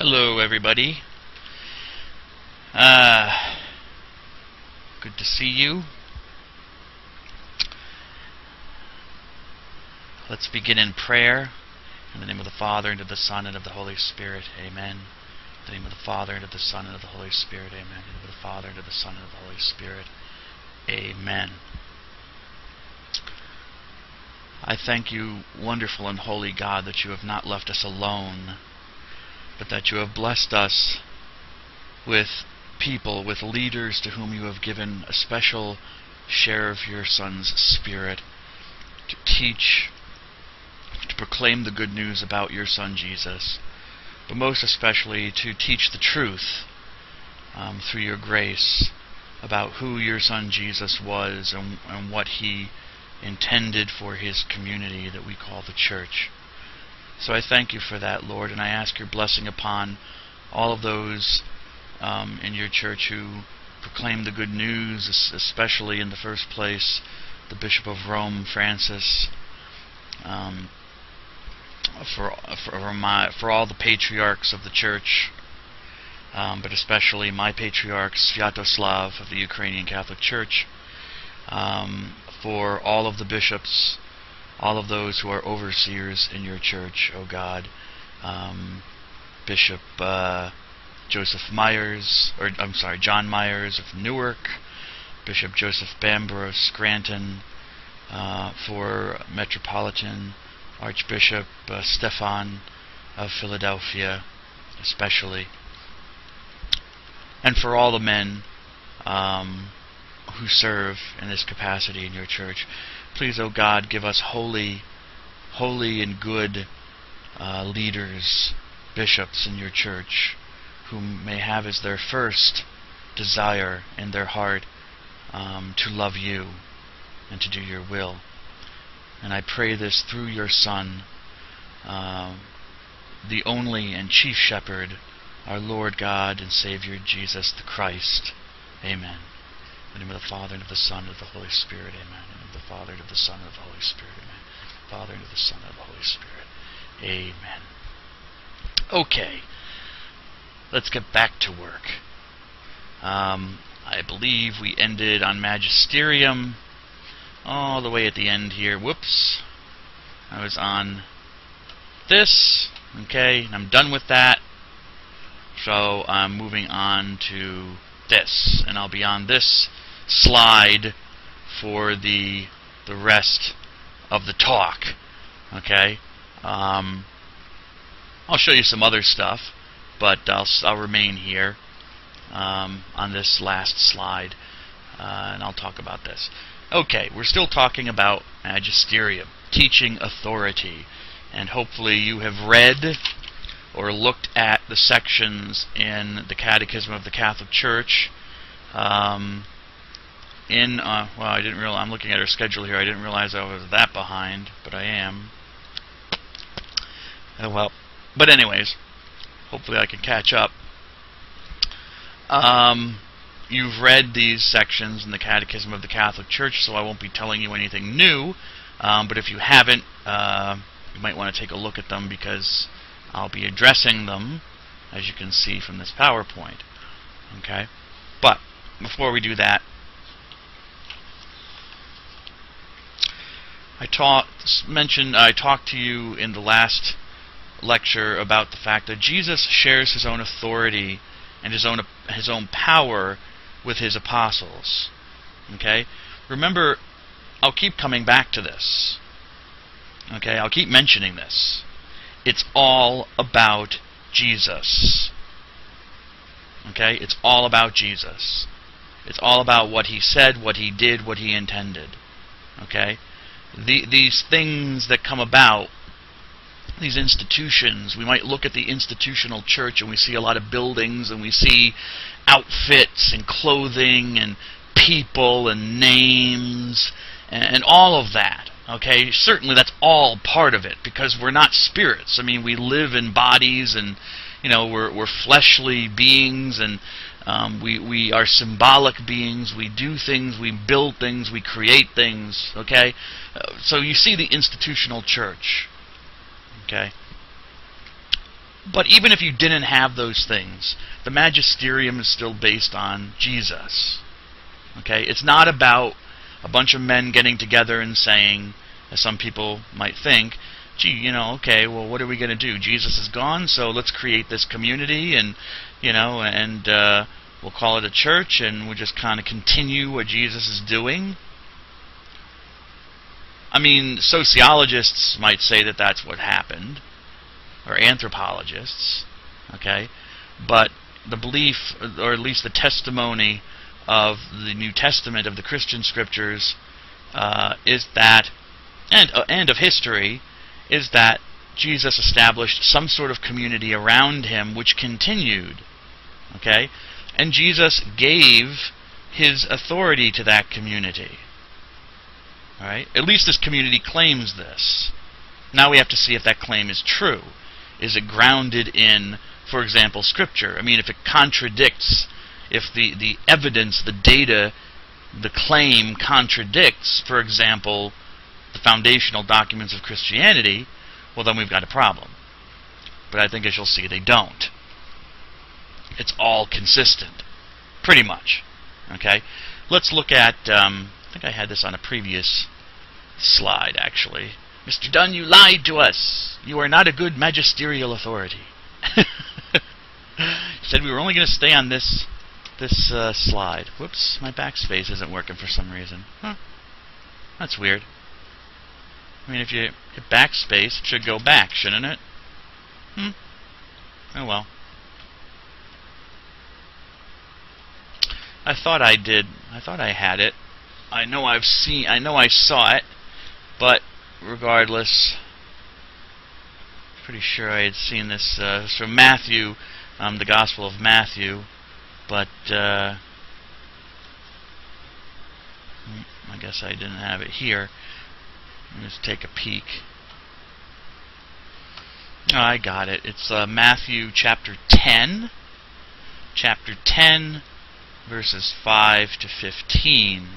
Hello, everybody. Uh, good to see you. Let's begin in prayer. In the name of the Father, and of the Son, and of the Holy Spirit. Amen. In the name of the Father, and of the Son, and of the Holy Spirit. Amen. In the name of the Father, and of the Son, and of the Holy Spirit. Amen. I thank you, wonderful and holy God, that you have not left us alone but that you have blessed us with people, with leaders to whom you have given a special share of your Son's Spirit to teach, to proclaim the good news about your Son Jesus, but most especially to teach the truth um, through your grace about who your Son Jesus was and, and what he intended for his community that we call the church. So I thank you for that, Lord, and I ask your blessing upon all of those um, in your church who proclaim the good news, especially in the first place the Bishop of Rome, Francis, um, for for my for all the patriarchs of the church, um, but especially my patriarch Sviatoslav of the Ukrainian Catholic Church, um, for all of the bishops all of those who are overseers in your church, O God. Um, Bishop uh, Joseph Myers, or I'm sorry, John Myers of Newark, Bishop Joseph Bambera of Scranton, uh, for Metropolitan Archbishop uh, Stefan of Philadelphia, especially, and for all the men um, who serve in this capacity in your church. Please, O oh God, give us holy, holy and good uh, leaders, bishops in your church, who may have as their first desire in their heart um, to love you and to do your will. And I pray this through your Son, uh, the only and chief shepherd, our Lord God and Savior Jesus the Christ. Amen. The name of the Father, and of the Son, and of the Holy Spirit. Amen. Name of the Father, and of the Son, and of the Holy Spirit. Amen. Father, and of the Son, and of the Holy Spirit. Amen. Okay. Let's get back to work. Um, I believe we ended on Magisterium all the way at the end here. Whoops. I was on this. Okay, and I'm done with that. So I'm moving on to this, and I'll be on this slide for the the rest of the talk. Okay, um, I'll show you some other stuff, but I'll I'll remain here um, on this last slide, uh, and I'll talk about this. Okay, we're still talking about magisterium, teaching authority, and hopefully you have read or looked at the sections in the Catechism of the Catholic Church. Um, in uh, well, I didn't realize I'm looking at our schedule here. I didn't realize I was that behind, but I am. Oh, well, but anyways, hopefully I can catch up. Um, you've read these sections in the Catechism of the Catholic Church, so I won't be telling you anything new. Um, but if you haven't, uh, you might want to take a look at them because I'll be addressing them, as you can see from this PowerPoint. Okay, but before we do that, I talked mentioned I talked to you in the last lecture about the fact that Jesus shares his own authority and his own his own power with his apostles. Okay? Remember I'll keep coming back to this. Okay? I'll keep mentioning this. It's all about Jesus. Okay? It's all about Jesus. It's all about what he said, what he did, what he intended. Okay? The, these things that come about, these institutions, we might look at the institutional church and we see a lot of buildings and we see outfits and clothing and people and names and, and all of that. Okay, certainly that's all part of it because we're not spirits. I mean, we live in bodies and you know we're we're fleshly beings and um, we we are symbolic beings. We do things. We build things. We create things. Okay, uh, so you see the institutional church. Okay, But even if you didn't have those things, the magisterium is still based on Jesus. Okay? It's not about a bunch of men getting together and saying, as some people might think, gee, you know, okay, well, what are we going to do? Jesus is gone, so let's create this community and, you know, and uh, we'll call it a church and we'll just kind of continue what Jesus is doing. I mean, sociologists might say that that's what happened or anthropologists, okay? But the belief, or at least the testimony of the New Testament of the Christian scriptures, uh, is that, and uh, and of history, is that Jesus established some sort of community around him which continued, okay? And Jesus gave his authority to that community. All right? At least this community claims this. Now we have to see if that claim is true. Is it grounded in, for example, Scripture? I mean, if it contradicts, if the, the evidence, the data, the claim contradicts, for example, the foundational documents of Christianity, well, then we've got a problem. But I think as you'll see, they don't. It's all consistent, pretty much. Okay, let's look at. Um, I think I had this on a previous slide, actually. Mr. Dunn, you lied to us. You are not a good magisterial authority. said we were only going to stay on this this uh, slide. Whoops, my backspace isn't working for some reason. Huh. That's weird. I mean, if you hit backspace, it should go back, shouldn't it? Hmm. Oh well. I thought I did. I thought I had it. I know I've seen. I know I saw it, but regardless, pretty sure I had seen this uh, from Matthew, um, the Gospel of Matthew, but uh, I guess I didn't have it here. Let's take a peek. I got it. It's uh, Matthew chapter 10, chapter 10, verses 5 to 15.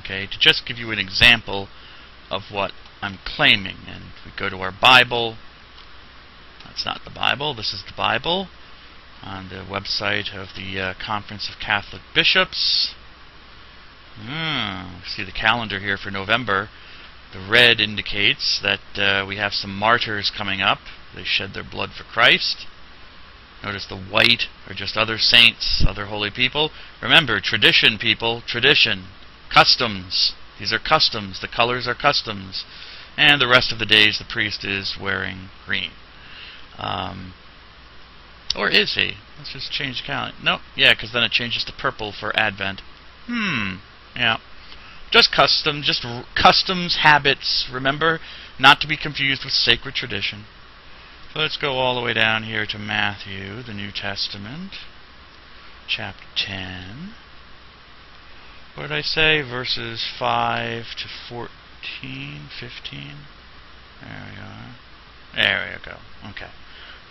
Okay, to just give you an example of what I'm claiming. And we go to our Bible. That's not the Bible. This is the Bible on the website of the uh, Conference of Catholic Bishops. Mm, see the calendar here for November. The red indicates that uh, we have some martyrs coming up. They shed their blood for Christ. Notice the white are just other saints, other holy people. Remember, tradition, people, tradition, customs. These are customs. The colors are customs. And the rest of the days the priest is wearing green. Um, or is he? Let's just change the calendar. Nope. Yeah, because then it changes to purple for Advent. Hmm. Yeah. Just custom, just customs, habits. Remember, not to be confused with sacred tradition. So let's go all the way down here to Matthew, the New Testament, chapter 10. What did I say? Verses 5 to 14, 15. There we are. There we go. Okay.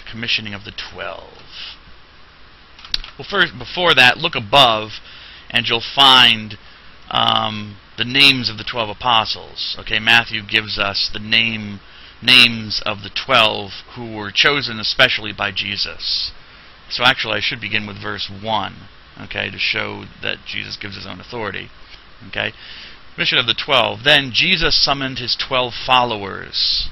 The commissioning of the twelve. Well, first, before that, look above, and you'll find um, the names of the twelve apostles. Okay, Matthew gives us the name names of the twelve who were chosen especially by Jesus. So actually, I should begin with verse one. Okay, to show that Jesus gives his own authority. Okay, mission of the twelve. Then Jesus summoned his twelve followers.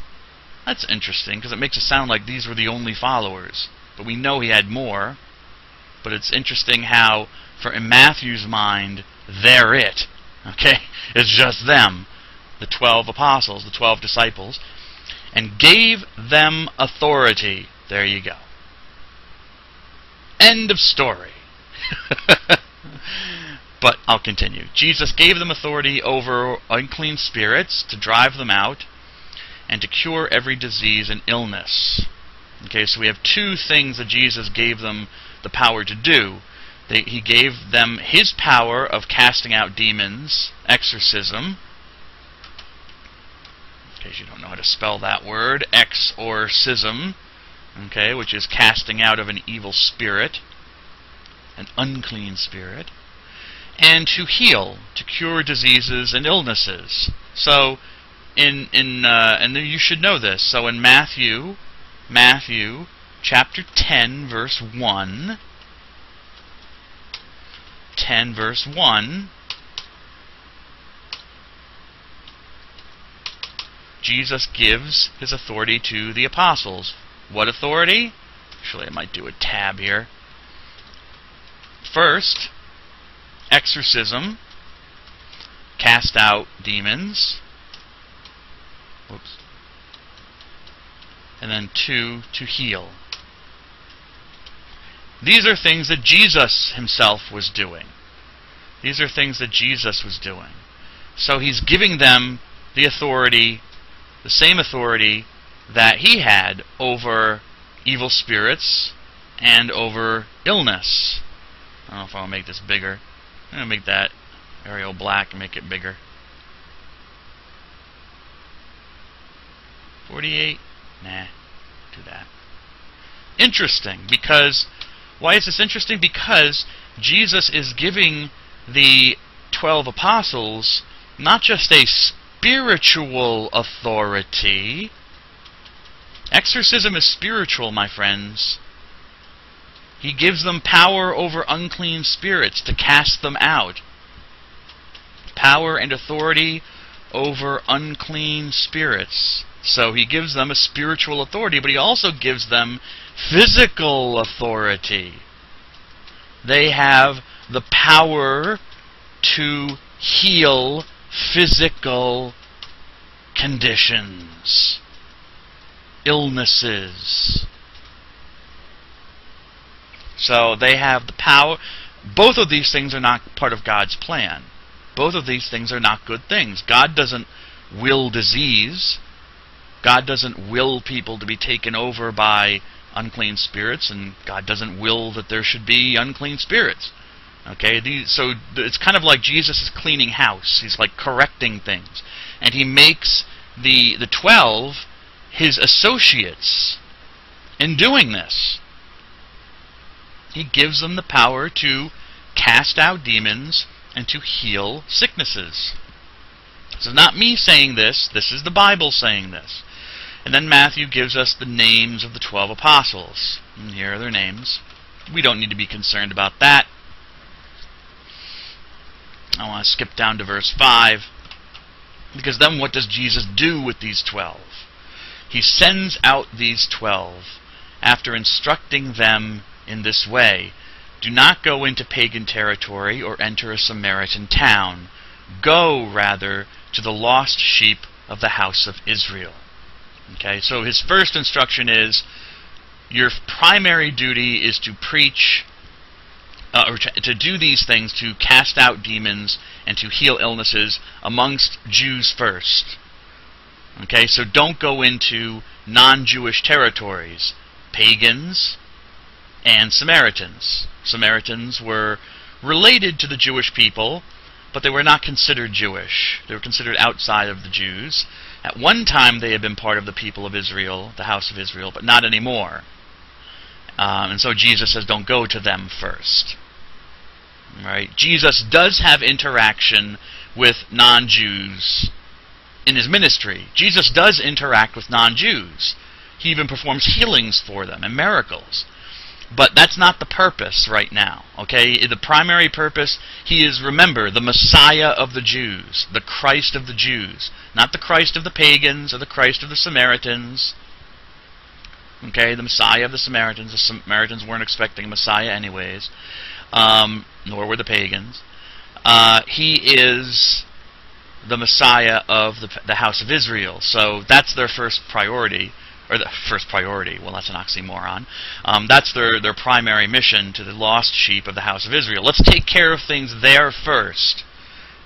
That's interesting because it makes it sound like these were the only followers, but we know he had more. But it's interesting how, for in Matthew's mind, they're it. Okay? It's just them, the 12 apostles, the 12 disciples, and gave them authority. There you go. End of story. but I'll continue. Jesus gave them authority over unclean spirits to drive them out and to cure every disease and illness. Okay, so we have two things that Jesus gave them the power to do. They, he gave them his power of casting out demons, exorcism. In case you don't know how to spell that word, exorcism, okay, which is casting out of an evil spirit, an unclean spirit, and to heal, to cure diseases and illnesses. So, in in uh, and you should know this. So in Matthew, Matthew chapter 10, verse 1. 10, verse 1. Jesus gives his authority to the apostles. What authority? Actually, I might do a tab here. First, exorcism, cast out demons. Whoops. And then two, to heal. These are things that Jesus himself was doing. These are things that Jesus was doing. So he's giving them the authority, the same authority that he had over evil spirits and over illness. I don't know if I want to make this bigger. I'm going to make that Arial black and make it bigger. 48? Nah, do that. Interesting, because why is this interesting? Because Jesus is giving the 12 apostles not just a spiritual authority. Exorcism is spiritual, my friends. He gives them power over unclean spirits to cast them out. Power and authority over unclean spirits. So he gives them a spiritual authority, but he also gives them physical authority. They have the power to heal physical conditions, illnesses. So they have the power. Both of these things are not part of God's plan. Both of these things are not good things. God doesn't will disease. God doesn't will people to be taken over by unclean spirits, and God doesn't will that there should be unclean spirits. Okay, these, so it's kind of like Jesus is cleaning house. He's like correcting things, and he makes the the twelve his associates in doing this. He gives them the power to cast out demons and to heal sicknesses. This is not me saying this. This is the Bible saying this. And then Matthew gives us the names of the twelve apostles. And here are their names. We don't need to be concerned about that. I want to skip down to verse 5. Because then what does Jesus do with these twelve? He sends out these twelve after instructing them in this way Do not go into pagan territory or enter a Samaritan town. Go, rather, to the lost sheep of the house of Israel. Okay, so his first instruction is your primary duty is to preach uh, or to, do these things, to cast out demons and to heal illnesses amongst Jews first. Okay, so don't go into non-Jewish territories. Pagans and Samaritans. Samaritans were related to the Jewish people, but they were not considered Jewish. They were considered outside of the Jews. At one time they had been part of the people of Israel, the house of Israel, but not anymore. Um, and so Jesus says, don't go to them first. Right? Jesus does have interaction with non-Jews in his ministry. Jesus does interact with non-Jews. He even performs healings for them and miracles. But that's not the purpose right now. Okay? The primary purpose, he is, remember, the Messiah of the Jews, the Christ of the Jews. Not the Christ of the pagans or the Christ of the Samaritans. Okay, the Messiah of the Samaritans. The Samaritans weren't expecting a Messiah anyways, um, nor were the pagans. Uh, he is the Messiah of the, the house of Israel. So that's their first priority or the first priority. Well, that's an oxymoron. Um, that's their their primary mission to the lost sheep of the house of Israel. Let's take care of things there first,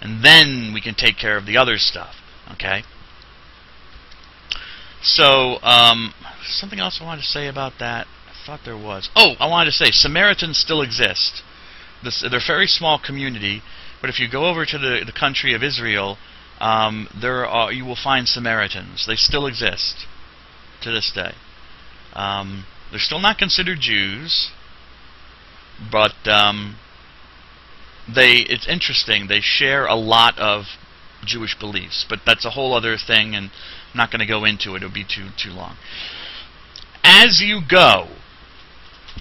and then we can take care of the other stuff. Okay. So um, something else I wanted to say about that. I thought there was. Oh, I wanted to say Samaritans still exist. This, they're a very small community, but if you go over to the the country of Israel, um, there are you will find Samaritans. They still exist to this day. Um, they're still not considered Jews, but um, they it's interesting. They share a lot of Jewish beliefs, but that's a whole other thing, and I'm not going to go into it. It'll be too too long. As you go,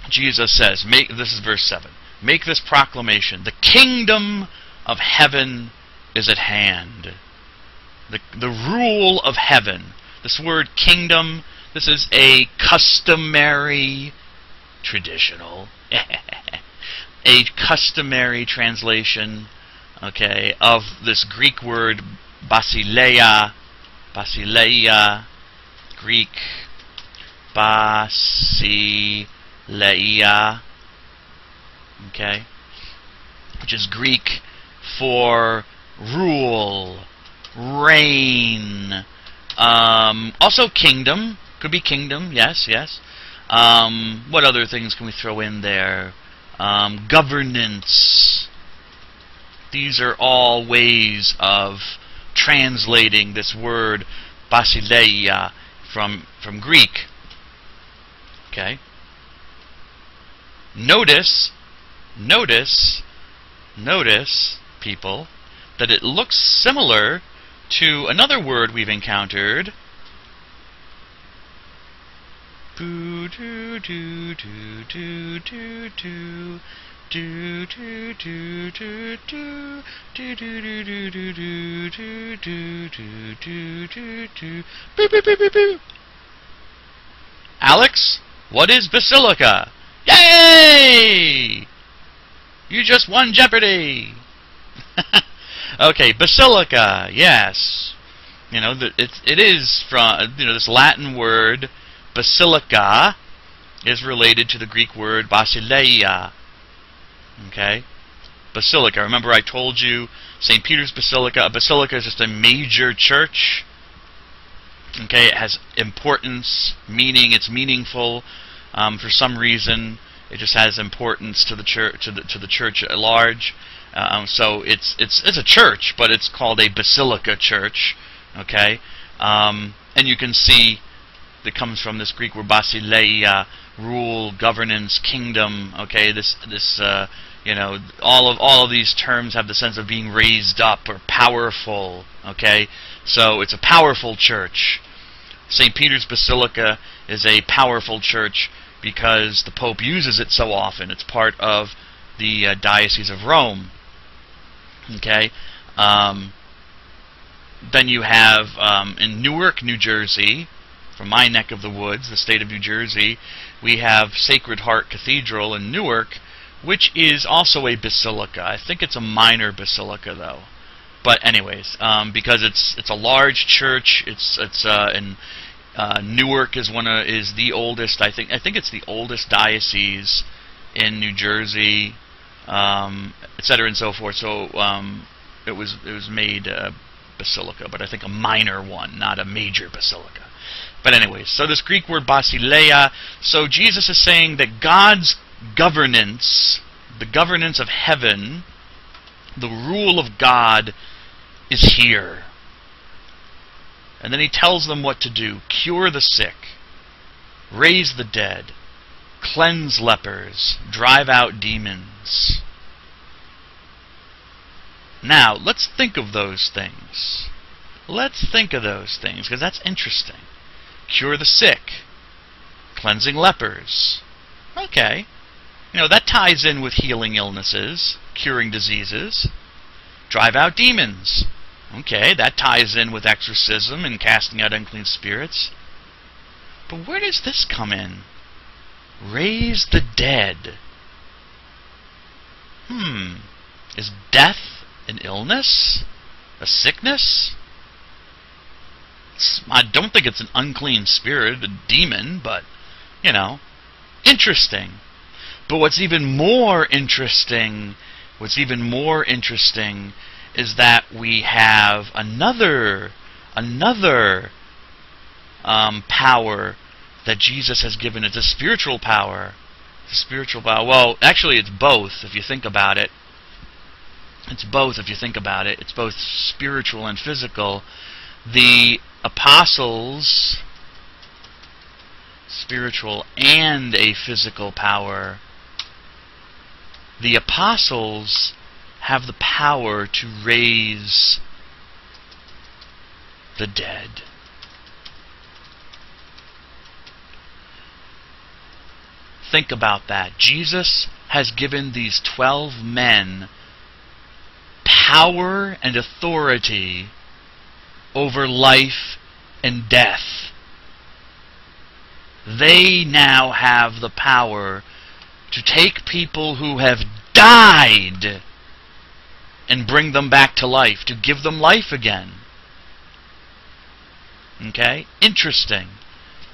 Jesus says, make this is verse 7. Make this proclamation. The kingdom of heaven is at hand. The, the rule of heaven. This word kingdom, this is a customary, traditional, a customary translation, okay, of this Greek word basileia, basileia, Greek basileia, okay, which is Greek for rule, reign, um, also kingdom, could be kingdom, yes, yes. Um, what other things can we throw in there? Um, governance. These are all ways of translating this word basileia from from Greek. Okay. Notice, notice, notice, people, that it looks similar to another word we've encountered. Boo doo doo doo doo doo doo do do do do do do do do do do do do do do do do do boo boo boo boo boo Alex, what is Basilica? Yay! You just won Jeopardy! okay, Basilica, yes. You know, it, it is from, you know, this Latin word, Basilica, is related to the Greek word Basileia. Okay? Basilica. Remember I told you St. Peter's Basilica. A basilica is just a major church. Okay, it has importance, meaning, it's meaningful um, for some reason. It just has importance to the church to the to the church at large. Um, so it's it's it's a church, but it's called a basilica church. Okay, um, and you can see that comes from this Greek word basileia, rule, governance, kingdom. Okay, this this uh, you know all of all of these terms have the sense of being raised up or powerful. Okay, so it's a powerful church. St. Peter's Basilica is a powerful church because the Pope uses it so often. It's part of the uh, Diocese of Rome. Okay. Um, then you have um, in Newark, New Jersey, from my neck of the woods, the state of New Jersey, we have Sacred Heart Cathedral in Newark, which is also a basilica. I think it's a minor basilica though. But anyways, um, because it's it's a large church, it's it's uh, in uh, Newark is one of, is the oldest. I think I think it's the oldest diocese in New Jersey, um, etc. and so forth. So um, it was it was made uh, basilica, but I think a minor one, not a major basilica. But anyways, so this Greek word basileia, so Jesus is saying that God's governance, the governance of heaven, the rule of God is here. And then he tells them what to do. Cure the sick, raise the dead, cleanse lepers, drive out demons. Now, let's think of those things. Let's think of those things, because that's interesting cure the sick, cleansing lepers. Okay. You know, that ties in with healing illnesses, curing diseases, drive out demons. Okay, that ties in with exorcism and casting out unclean spirits. But where does this come in? Raise the dead. Hmm. Is death an illness? A sickness? I don't think it's an unclean spirit, a demon, but, you know, interesting. But what's even more interesting, what's even more interesting is that we have another, another um, power that Jesus has given. It's a spiritual power. It's a spiritual power. Well, actually, it's both, if you think about it. It's both, if you think about it. It's both spiritual and physical. The apostles spiritual and a physical power. The apostles have the power to raise the dead. Think about that. Jesus has given these 12 men power and authority over life and death. They now have the power to take people who have died and bring them back to life, to give them life again. Okay? Interesting.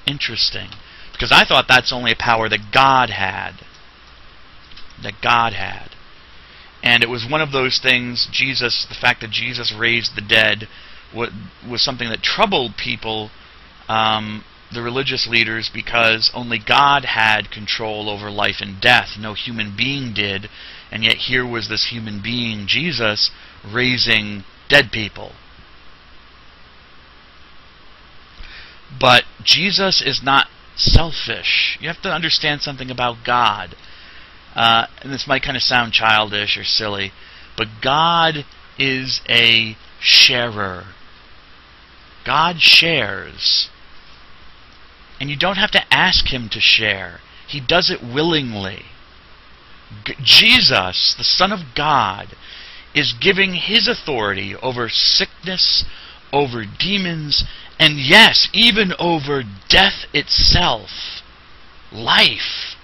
Interesting. Because I thought that's only a power that God had. That God had. And it was one of those things, Jesus, the fact that Jesus raised the dead was something that troubled people, um, the religious leaders, because only God had control over life and death. No human being did. And yet here was this human being, Jesus, raising dead people. But Jesus is not selfish. You have to understand something about God. Uh, and this might kind of sound childish or silly, but God is a sharer. God shares. And you don't have to ask Him to share, He does it willingly. G Jesus, the Son of God, is giving His authority over sickness, over demons, and yes, even over death itself, life,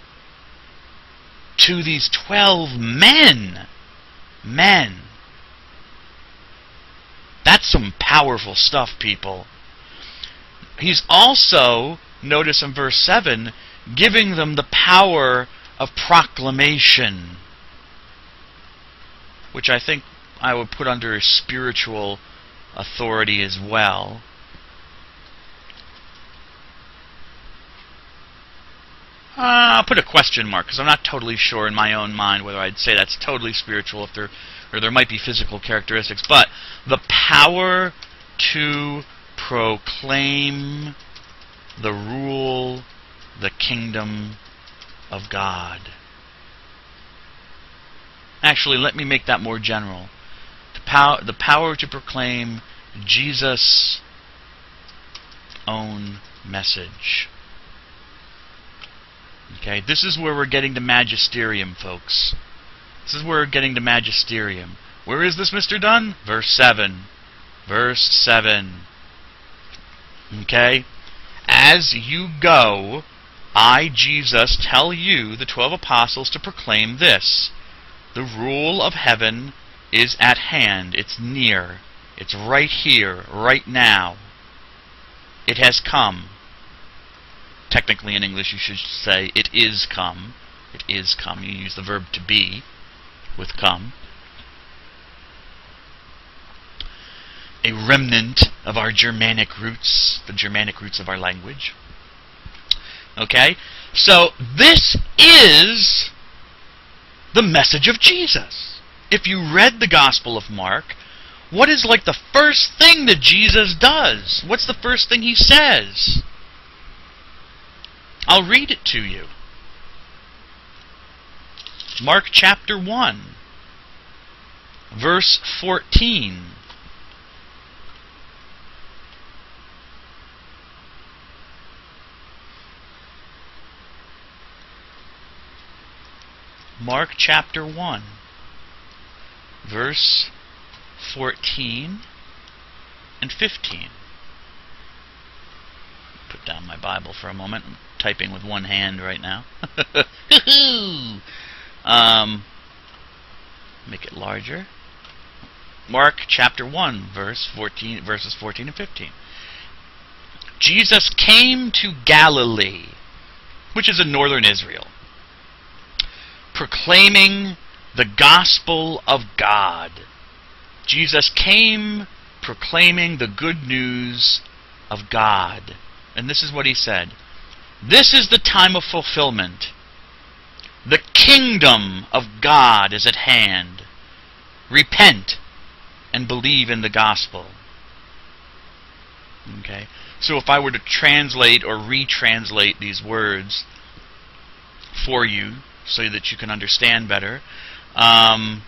to these 12 men. Men. That's some powerful stuff, people. He's also, notice in verse 7, giving them the power of proclamation, which I think I would put under spiritual authority as well. Uh, I'll put a question mark because I'm not totally sure in my own mind whether I'd say that's totally spiritual if there or there might be physical characteristics. But the power to proclaim the rule, the kingdom of God. Actually, let me make that more general. The power, the power to proclaim Jesus' own message. Okay, this is where we're getting to magisterium, folks. This is where we're getting to magisterium. Where is this, Mr. Dunn? Verse 7. Verse 7. Okay? As you go, I, Jesus, tell you, the twelve apostles, to proclaim this. The rule of heaven is at hand. It's near. It's right here, right now. It has come. Technically in English you should say it is come. It is come. You use the verb to be with come. A remnant of our Germanic roots, the Germanic roots of our language. Okay? So this is the message of Jesus. If you read the Gospel of Mark, what is like the first thing that Jesus does? What's the first thing he says? I'll read it to you. Mark chapter 1, verse 14. Mark chapter 1, verse 14 and 15. Put down my Bible for a moment I'm typing with one hand right now. um, make it larger. Mark chapter 1, verse 14, verses 14 and 15. Jesus came to Galilee, which is in northern Israel, proclaiming the gospel of God. Jesus came proclaiming the good news of God. And this is what he said this is the time of fulfillment. The kingdom of God is at hand. Repent and believe in the gospel. Okay? So if I were to translate or retranslate these words for you so that you can understand better, um,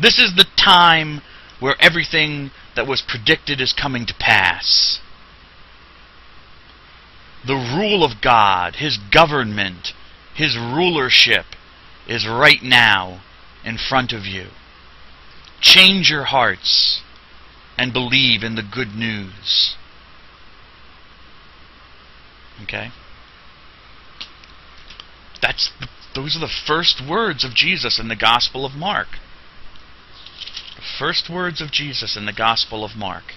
this is the time where everything that was predicted is coming to pass. The rule of God, His government, His rulership is right now in front of you. Change your hearts and believe in the good news. Okay? That's the, those are the first words of Jesus in the Gospel of Mark. First words of Jesus in the Gospel of Mark.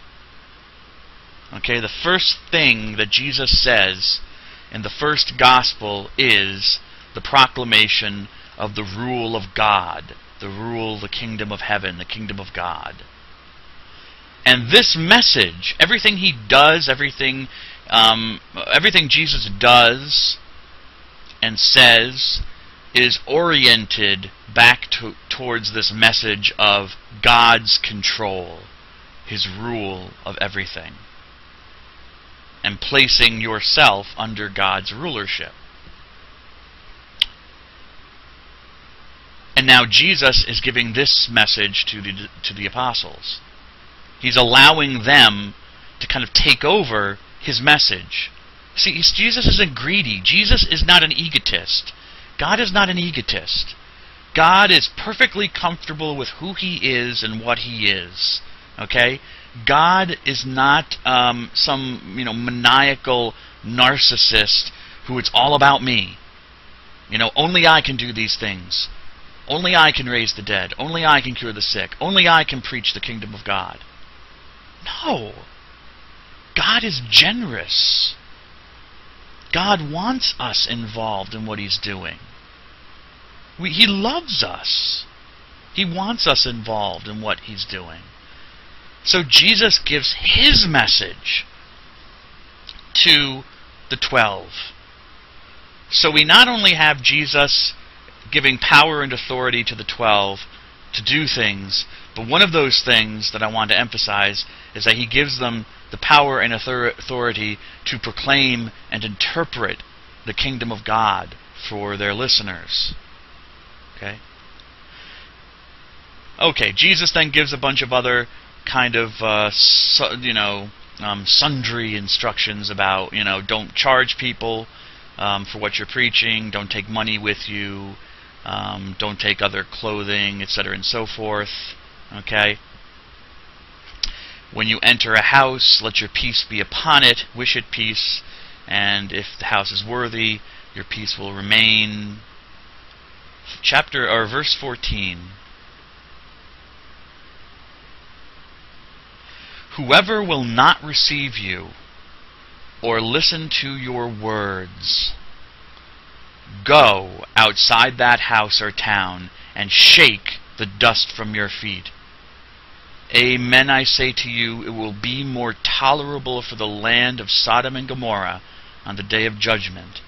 Okay, the first thing that Jesus says in the first Gospel is the proclamation of the rule of God, the rule, the kingdom of heaven, the kingdom of God. And this message, everything he does, everything, um, everything Jesus does and says, is oriented back to, towards this message of God's control, His rule of everything, and placing yourself under God's rulership. And now Jesus is giving this message to the to the apostles. He's allowing them to kind of take over his message. See, Jesus isn't greedy. Jesus is not an egotist. God is not an egotist. God is perfectly comfortable with who he is and what he is. Okay? God is not um, some, you know, maniacal narcissist who it's all about me. You know, only I can do these things. Only I can raise the dead. Only I can cure the sick. Only I can preach the kingdom of God. No. God is generous. God wants us involved in what He's doing. We, he loves us. He wants us involved in what He's doing. So Jesus gives His message to the twelve. So we not only have Jesus giving power and authority to the twelve to do things, but one of those things that I want to emphasize is that he gives them the power and authority to proclaim and interpret the kingdom of God for their listeners. Okay? Okay, Jesus then gives a bunch of other kind of, uh, you know, um, sundry instructions about, you know, don't charge people um, for what you're preaching, don't take money with you, um, don't take other clothing, etc., and so forth. Okay? When you enter a house, let your peace be upon it, wish it peace, and if the house is worthy, your peace will remain. Chapter or verse 14. Whoever will not receive you or listen to your words Go outside that house or town and shake the dust from your feet. Amen, I say to you, it will be more tolerable for the land of Sodom and Gomorrah on the day of judgment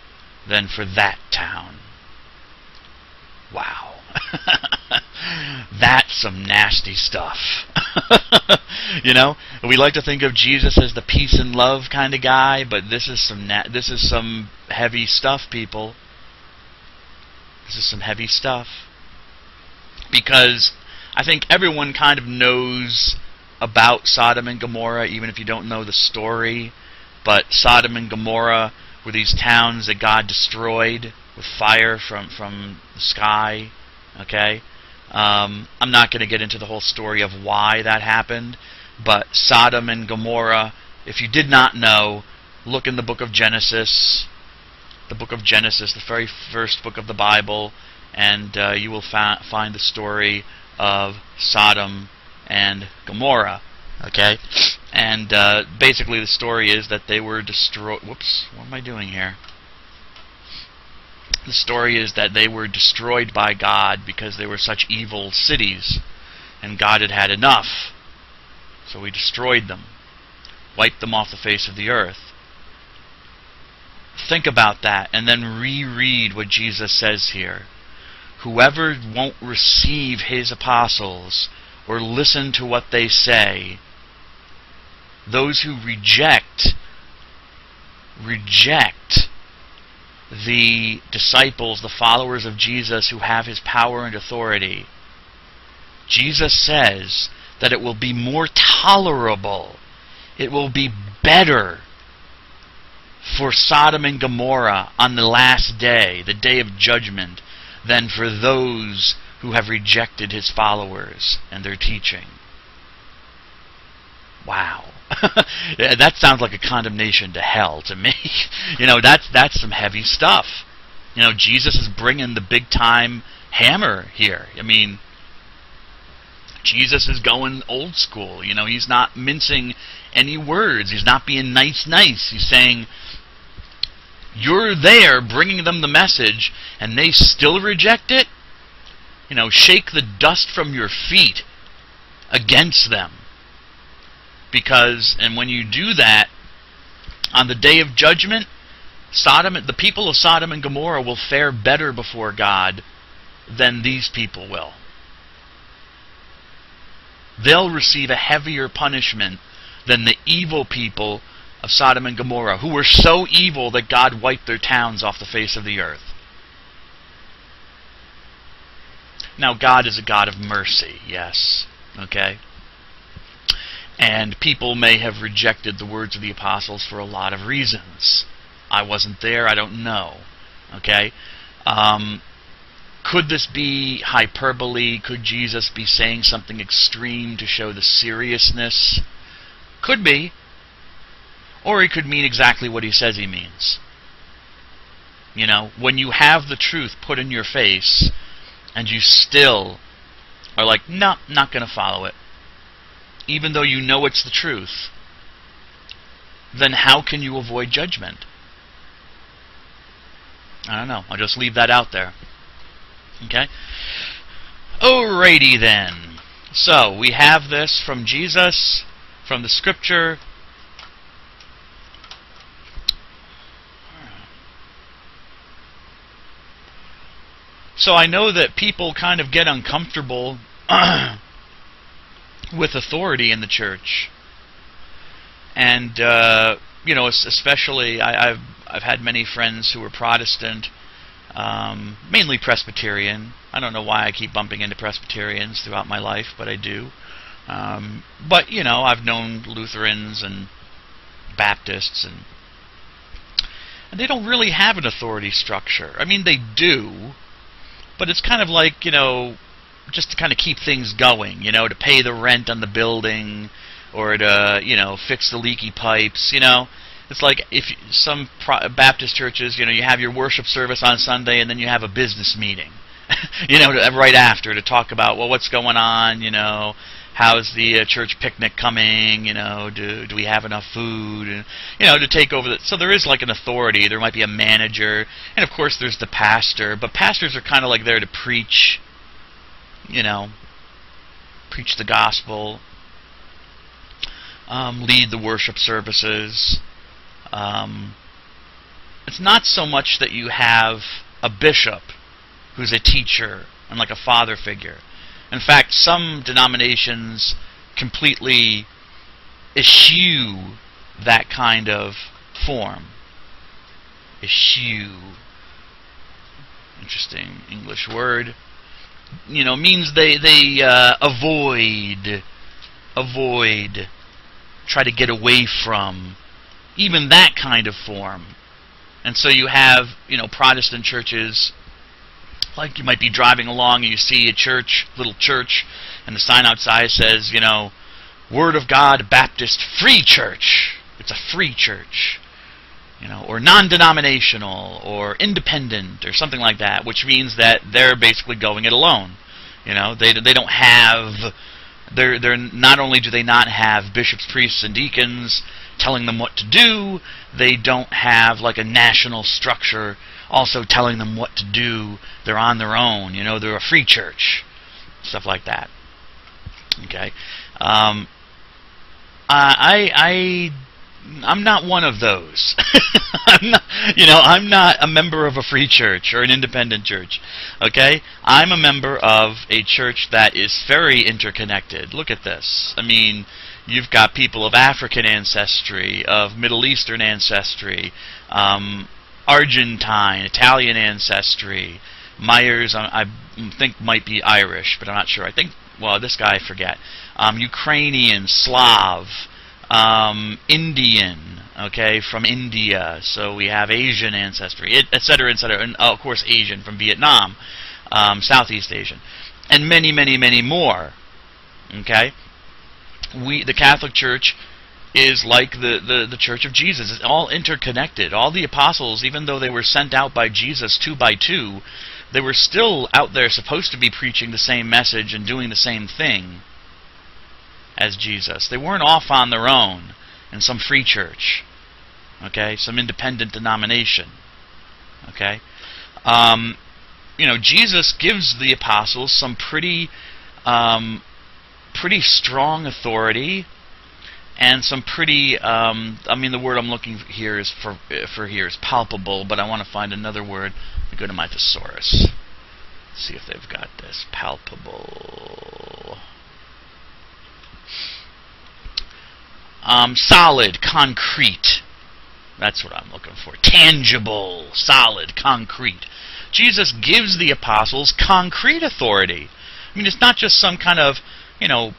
than for that town. Wow. That's some nasty stuff. you know, we like to think of Jesus as the peace and love kind of guy, but this is some this is some heavy stuff, people. This is some heavy stuff. Because I think everyone kind of knows about Sodom and Gomorrah, even if you don't know the story. But Sodom and Gomorrah were these towns that God destroyed with fire from, from the sky. Okay? Um, I'm not going to get into the whole story of why that happened, but Sodom and Gomorrah, if you did not know, look in the book of Genesis the book of Genesis, the very first book of the Bible, and uh, you will fa- find the story of Sodom and Gomorrah. Okay, and uh, basically the story is that they were destroyed. Whoops, what am I doing here? The story is that they were destroyed by God because they were such evil cities, and God had had enough. So He destroyed them, wiped them off the face of the earth think about that and then reread what Jesus says here. Whoever won't receive his apostles or listen to what they say, those who reject reject the disciples, the followers of Jesus who have his power and authority, Jesus says that it will be more tolerable, it will be better for Sodom and Gomorrah on the last day, the day of judgment, than for those who have rejected his followers and their teaching. Wow. that sounds like a condemnation to hell to me. you know, that's that's some heavy stuff. You know, Jesus is bringing the big time hammer here. I mean, Jesus is going old school. You know, he's not mincing any words. He's not being nice, nice. He's saying, you're there bringing them the message, and they still reject it. You know, shake the dust from your feet against them. Because, and when you do that, on the day of judgment, Sodom, the people of Sodom and Gomorrah will fare better before God than these people will. They'll receive a heavier punishment than the evil people of Sodom and Gomorrah, who were so evil that God wiped their towns off the face of the earth. Now, God is a God of mercy, yes. Okay? And people may have rejected the words of the apostles for a lot of reasons. I wasn't there, I don't know. Okay? Um, could this be hyperbole? Could Jesus be saying something extreme to show the seriousness? Could be. Or he could mean exactly what he says he means. You know, when you have the truth put in your face and you still are like, no, not going to follow it, even though you know it's the truth, then how can you avoid judgment? I don't know. I'll just leave that out there. Okay? Alrighty then. So, we have this from Jesus, from the scripture. So I know that people kind of get uncomfortable with authority in the church. And, uh, you know, especially, I, I've, I've had many friends who are Protestant um, mainly Presbyterian. I don't know why I keep bumping into Presbyterians throughout my life, but I do. Um, but you know, I've known Lutherans and Baptists, and and they don't really have an authority structure. I mean, they do, but it's kind of like you know, just to kind of keep things going. You know, to pay the rent on the building, or to you know, fix the leaky pipes. You know it's like if some Baptist churches, you know, you have your worship service on Sunday and then you have a business meeting, you know, right after to talk about well, what's going on, you know, how's the uh, church picnic coming, you know, do do we have enough food, and you know, to take over the. So there is like an authority. There might be a manager, and of course there's the pastor. But pastors are kind of like there to preach, you know, preach the gospel, um, lead the worship services um, it's not so much that you have a bishop who's a teacher and like a father figure. In fact, some denominations completely eschew that kind of form. Eschew. Interesting English word. You know, means they they uh, avoid, avoid, try to get away from even that kind of form. And so you have, you know, Protestant churches, like you might be driving along and you see a church, little church, and the sign outside says, you know, Word of God Baptist Free Church. It's a free church. You know, or non-denominational, or independent, or something like that, which means that they're basically going it alone. You know, they they don't have they're they're not only do they not have bishops, priests, and deacons, telling them what to do. They don't have like a national structure also telling them what to do. They're on their own. You know, they're a free church. Stuff like that. Okay. Um, I I I'm not one of those. I'm not, you know, I'm not a member of a free church or an independent church. Okay? I'm a member of a church that is very interconnected. Look at this. I mean, you've got people of African ancestry, of Middle Eastern ancestry, um, Argentine, Italian ancestry. Myers, I, I, think, might be Irish, but I'm not sure. I think, well, this guy I forget. Um, Ukrainian, Slav, um, Indian, okay, from India. So we have Asian ancestry, etc., etc., and uh, of course Asian from Vietnam, um, Southeast Asian, and many, many, many more. Okay, we the Catholic Church is like the, the, the Church of Jesus. It's all interconnected. All the apostles, even though they were sent out by Jesus two by two, they were still out there supposed to be preaching the same message and doing the same thing as Jesus. They weren't off on their own in some free church, okay, some independent denomination, okay. Um, you know, Jesus gives the apostles some pretty, um, pretty strong authority and some pretty um, I mean the word I'm looking for here is for for here is palpable but I want to find another word. I go to my thesaurus. See if they've got this. Palpable. Um, solid concrete. That's what I'm looking for. Tangible solid concrete. Jesus gives the apostles concrete authority. I mean it's not just some kind of you know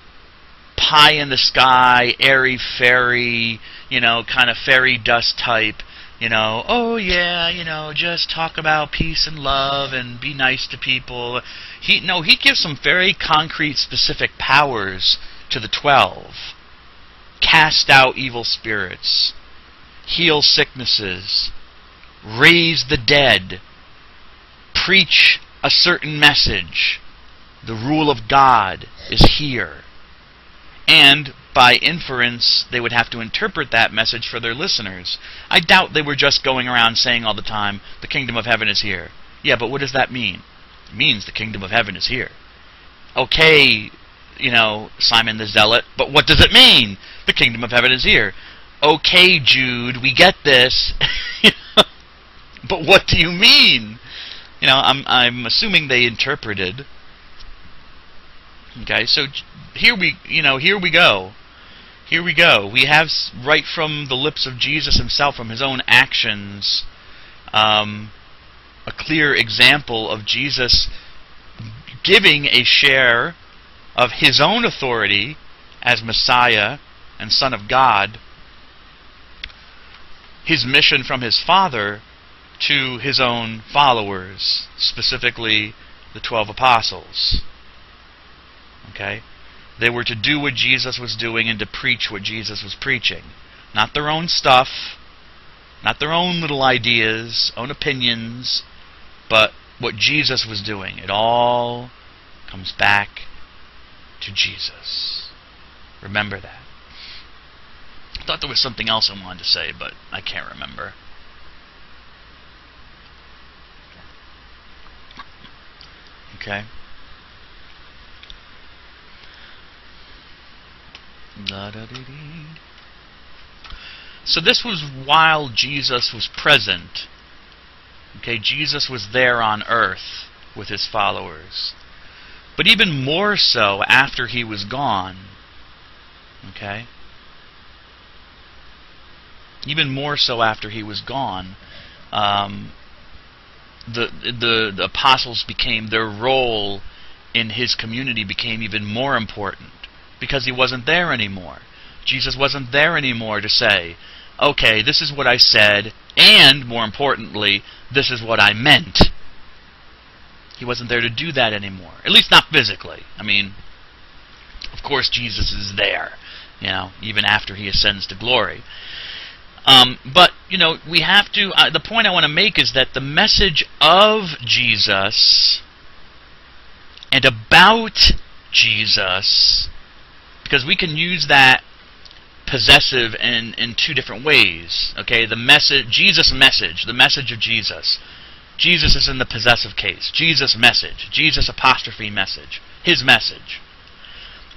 pie in the sky, airy fairy, you know, kind of fairy dust type. You know, oh yeah, you know, just talk about peace and love and be nice to people. He no, he gives some very concrete, specific powers to the twelve. Cast out evil spirits, heal sicknesses, raise the dead, preach a certain message. The rule of God is here and by inference, they would have to interpret that message for their listeners. I doubt they were just going around saying all the time, the kingdom of heaven is here. Yeah, but what does that mean? It means the kingdom of heaven is here. Okay, you know, Simon the Zealot, but what does it mean? The kingdom of heaven is here. Okay, Jude, we get this. but what do you mean? You know, I'm I'm assuming they interpreted. Okay, so here we, you know, here we go. Here we go. We have right from the lips of Jesus himself, from his own actions, um, a clear example of Jesus giving a share of his own authority as Messiah and Son of God, his mission from his Father to his own followers, specifically the twelve apostles. Okay? They were to do what Jesus was doing and to preach what Jesus was preaching. Not their own stuff, not their own little ideas, own opinions, but what Jesus was doing. It all comes back to Jesus. Remember that. I thought there was something else I wanted to say, but I can't remember. Okay. So this was while Jesus was present. Okay, Jesus was there on earth with his followers. But even more so after he was gone. Okay? Even more so after he was gone. Um, the, the the apostles became their role in his community became even more important because he wasn't there anymore. Jesus wasn't there anymore to say, okay, this is what I said, and more importantly, this is what I meant. He wasn't there to do that anymore. At least not physically. I mean, of course Jesus is there, you know, even after he ascends to glory. Um, but, you know, we have to, uh, the point I want to make is that the message of Jesus and about Jesus because we can use that possessive in in two different ways. Okay, the message, Jesus' message, the message of Jesus. Jesus is in the possessive case. Jesus' message, Jesus apostrophe message, his message.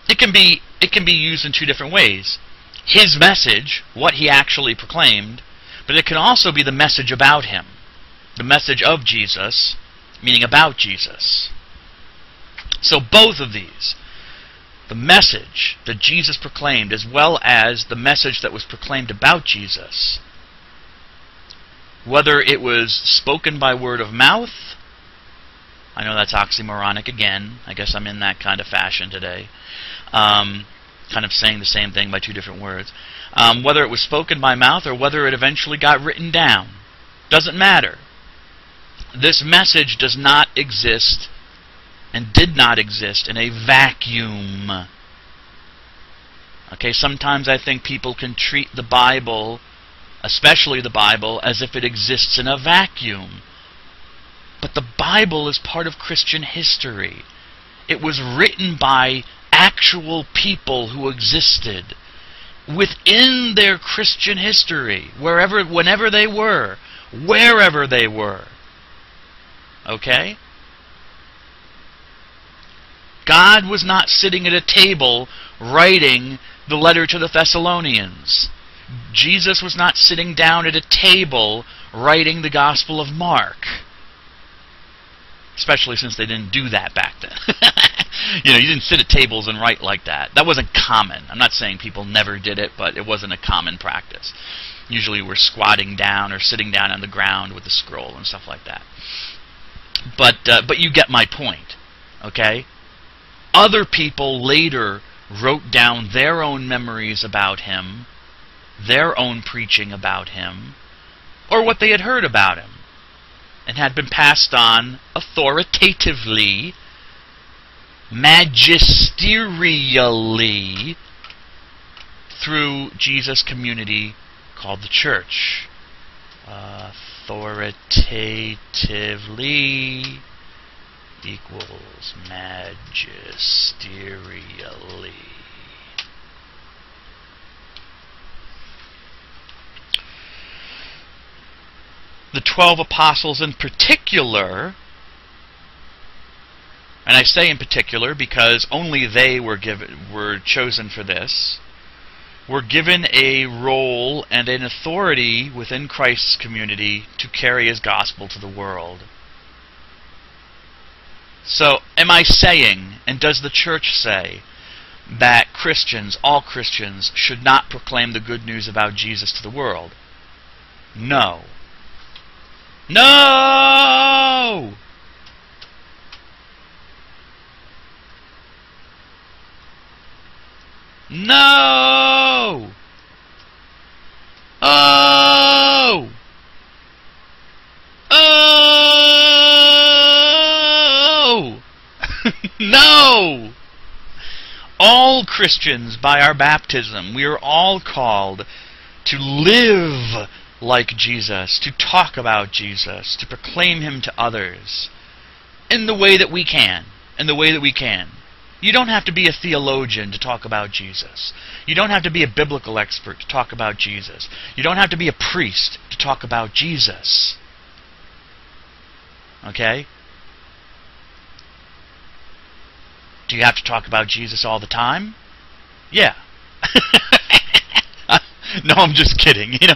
It can be it can be used in two different ways. His message, what he actually proclaimed, but it can also be the message about him, the message of Jesus, meaning about Jesus. So both of these, the message that Jesus proclaimed as well as the message that was proclaimed about Jesus. Whether it was spoken by word of mouth, I know that's oxymoronic again. I guess I'm in that kind of fashion today. Um, kind of saying the same thing by two different words. um, whether it was spoken by mouth or whether it eventually got written down. Doesn't matter. This message does not exist and did not exist in a vacuum. Okay, sometimes I think people can treat the Bible, especially the Bible, as if it exists in a vacuum. But the Bible is part of Christian history. It was written by actual people who existed within their Christian history, wherever, whenever they were, wherever they were. Okay? God was not sitting at a table writing the letter to the Thessalonians. Jesus was not sitting down at a table writing the Gospel of Mark. Especially since they didn't do that back then. you know, you didn't sit at tables and write like that. That wasn't common. I'm not saying people never did it, but it wasn't a common practice. Usually we're squatting down or sitting down on the ground with a scroll and stuff like that. But uh, but you get my point, okay? Other people later wrote down their own memories about him, their own preaching about him, or what they had heard about him, and had been passed on authoritatively, magisterially, through Jesus' community called the church. Authoritatively equals magisterially. The twelve apostles in particular, and I say in particular because only they were given were chosen for this, were given a role and an authority within Christ's community to carry his gospel to the world. So, am I saying, and does the church say, that Christians, all Christians, should not proclaim the good news about Jesus to the world? No. No! No! Oh! Oh! No! All Christians, by our baptism, we are all called to live like Jesus, to talk about Jesus, to proclaim Him to others in the way that we can. In the way that we can. You don't have to be a theologian to talk about Jesus. You don't have to be a biblical expert to talk about Jesus. You don't have to be a priest to talk about Jesus. Okay? Do you have to talk about Jesus all the time? Yeah. no, I'm just kidding. You know,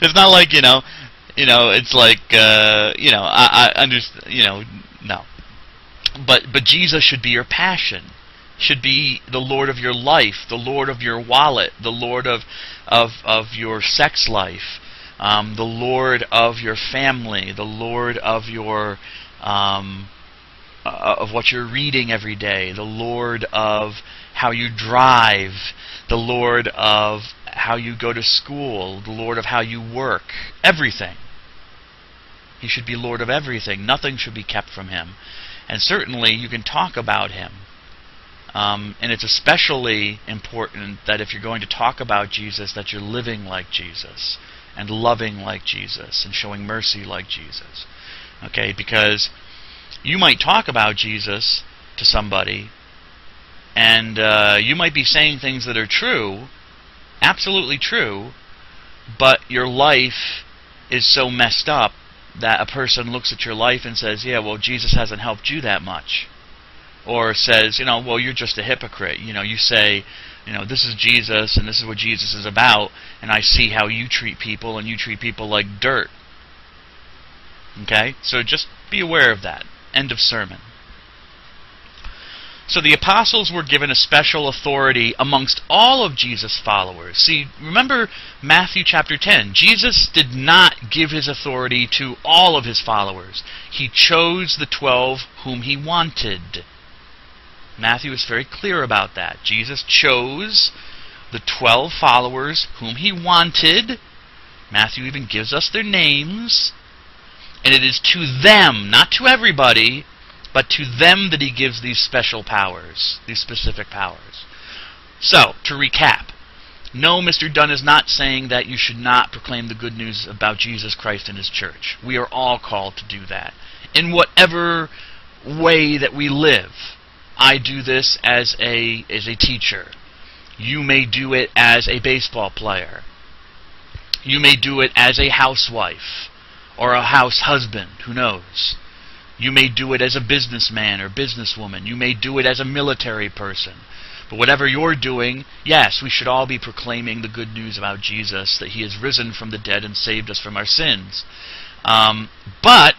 it's not like you know, you know, it's like uh, you know, I, I understand. You know, no. But but Jesus should be your passion. Should be the Lord of your life, the Lord of your wallet, the Lord of of of your sex life, um, the Lord of your family, the Lord of your um, uh, of what you're reading every day, the Lord of how you drive, the Lord of how you go to school, the Lord of how you work, everything. He should be Lord of everything. Nothing should be kept from him. And certainly you can talk about him. Um, and it's especially important that if you're going to talk about Jesus, that you're living like Jesus, and loving like Jesus, and showing mercy like Jesus. Okay, because you might talk about Jesus to somebody, and uh, you might be saying things that are true, absolutely true, but your life is so messed up that a person looks at your life and says, yeah, well, Jesus hasn't helped you that much. Or says, you know, well, you're just a hypocrite. You know, you say, you know, this is Jesus and this is what Jesus is about, and I see how you treat people and you treat people like dirt. Okay? So just be aware of that. End of sermon. So the apostles were given a special authority amongst all of Jesus' followers. See, remember Matthew chapter 10. Jesus did not give his authority to all of his followers. He chose the twelve whom he wanted. Matthew is very clear about that. Jesus chose the 12 followers whom he wanted. Matthew even gives us their names. And it is to them, not to everybody, but to them that he gives these special powers, these specific powers. So, to recap, no, Mr. Dunn is not saying that you should not proclaim the good news about Jesus Christ and his church. We are all called to do that. In whatever way that we live. I do this as a as a teacher. You may do it as a baseball player. You may do it as a housewife or a house husband, who knows. You may do it as a businessman or businesswoman. You may do it as a military person. But whatever you're doing, yes, we should all be proclaiming the good news about Jesus, that he has risen from the dead and saved us from our sins. Um, but,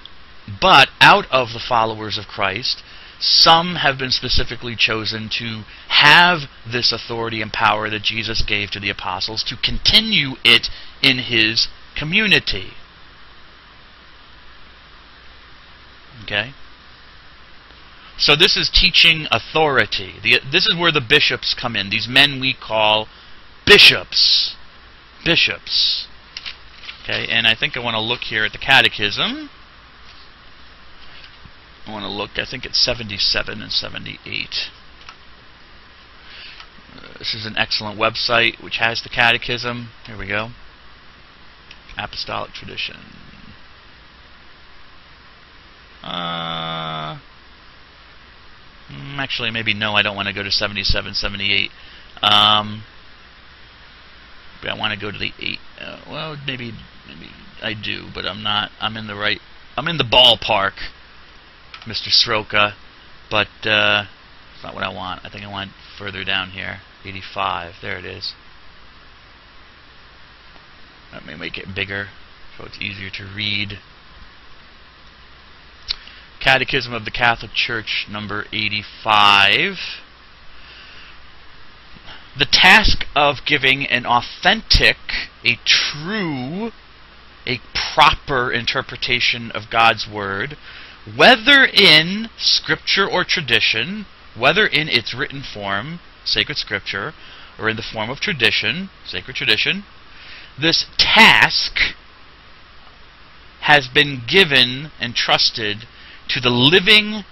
but out of the followers of Christ, some have been specifically chosen to have this authority and power that Jesus gave to the apostles to continue it in his community. Okay? So this is teaching authority. The, this is where the bishops come in. These men we call bishops. Bishops. Okay, and I think I want to look here at the catechism. I want to look, I think it's 77 and 78. Uh, this is an excellent website which has the catechism. Here we go. Apostolic tradition. Uh, mm, actually, maybe no, I don't want to go to 77, 78. Um, but I want to go to the 8. Uh, well, maybe, maybe I do, but I'm not. I'm in the right. I'm in the ballpark, Mr. Sroka, but uh, it's not what I want. I think I want further down here. 85. There it is. Let me make it bigger so it's easier to read. Catechism of the Catholic Church, number 85. The task of giving an authentic, a true, a proper interpretation of God's Word, whether in Scripture or tradition, whether in its written form, sacred Scripture, or in the form of tradition, sacred tradition, this task has been given and trusted to the living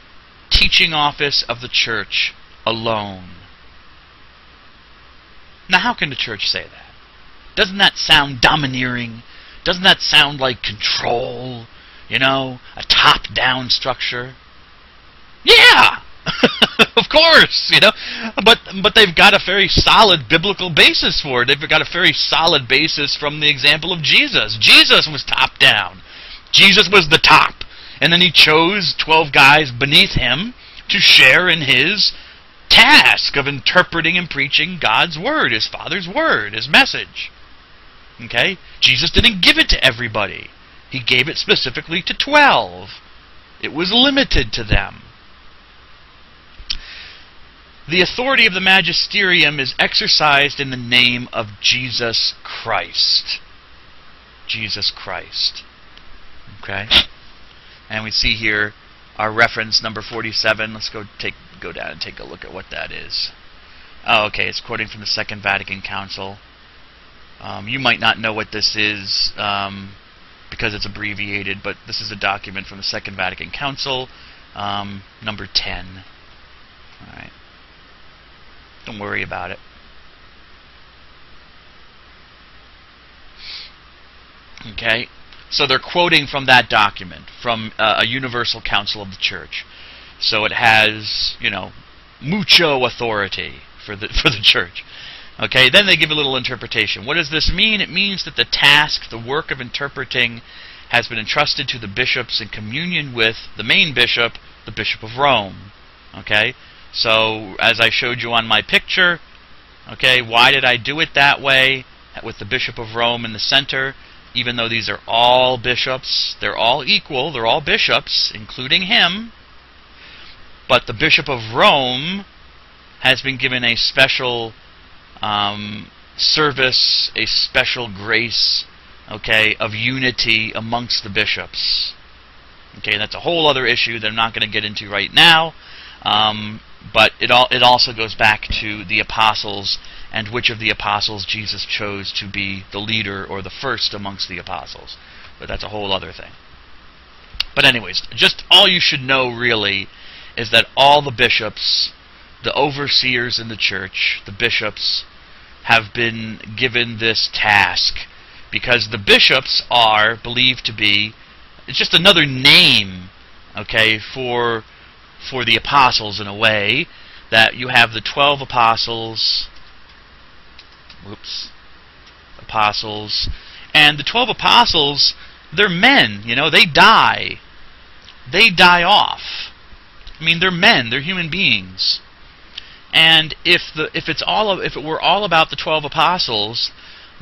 teaching office of the church alone. Now, how can the church say that? Doesn't that sound domineering? Doesn't that sound like control? You know, a top down structure? Yeah! of course, you know, but but they've got a very solid biblical basis for it. They've got a very solid basis from the example of Jesus. Jesus was top down. Jesus was the top. And then he chose 12 guys beneath him to share in his task of interpreting and preaching God's Word, His Father's Word, His message. Okay? Jesus didn't give it to everybody. He gave it specifically to 12. It was limited to them. The authority of the magisterium is exercised in the name of Jesus Christ. Jesus Christ. Okay? And we see here our reference number 47. Let's go take go down and take a look at what that is. Oh, okay, it's quoting from the Second Vatican Council. Um, you might not know what this is um, because it's abbreviated, but this is a document from the Second Vatican Council, um, number 10. All right. Don't worry about it. Okay. So they're quoting from that document, from uh, a universal council of the church. So it has, you know, mucho authority for the for the church. Okay, then they give a little interpretation. What does this mean? It means that the task, the work of interpreting, has been entrusted to the bishops in communion with the main bishop, the Bishop of Rome. Okay, so as I showed you on my picture, okay, why did I do it that way with the Bishop of Rome in the center? Even though these are all bishops, they're all equal, they're all bishops, including him. But the Bishop of Rome has been given a special um, service, a special grace, okay, of unity amongst the bishops. Okay, that's a whole other issue that I'm not going to get into right now. Um, but it all it also goes back to the apostles and which of the apostles Jesus chose to be the leader or the first amongst the apostles. But that's a whole other thing. But anyways, just all you should know really is that all the bishops, the overseers in the church, the bishops, have been given this task because the bishops are believed to be it's just another name okay for for the apostles in a way that you have the 12 apostles whoops. Apostles. And the 12 apostles they're men you know they die. They die off. I mean they're men they're human beings. And if the if it's all of, if it were all about the 12 apostles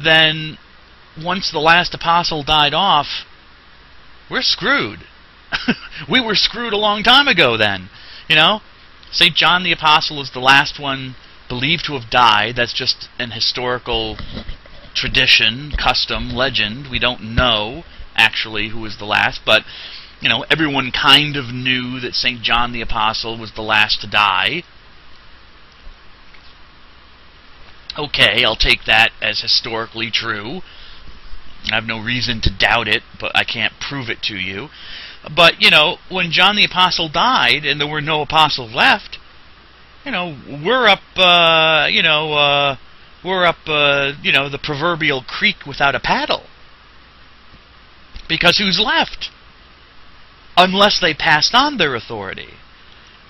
then once the last apostle died off we're screwed. We were screwed a long time ago then you know? St. John the Apostle is the last one believed to have died. That's just an historical tradition, custom, legend. We don't know actually who was the last, but you know, everyone kind of knew that St. John the Apostle was the last to die. Okay, I'll take that as historically true. I have no reason to doubt it, but I can't prove it to you. But, you know, when John the Apostle died and there were no apostles left, you know, we're up, uh, you know, uh, we're up, uh, you know, the proverbial creek without a paddle. Because who's left? Unless they passed on their authority.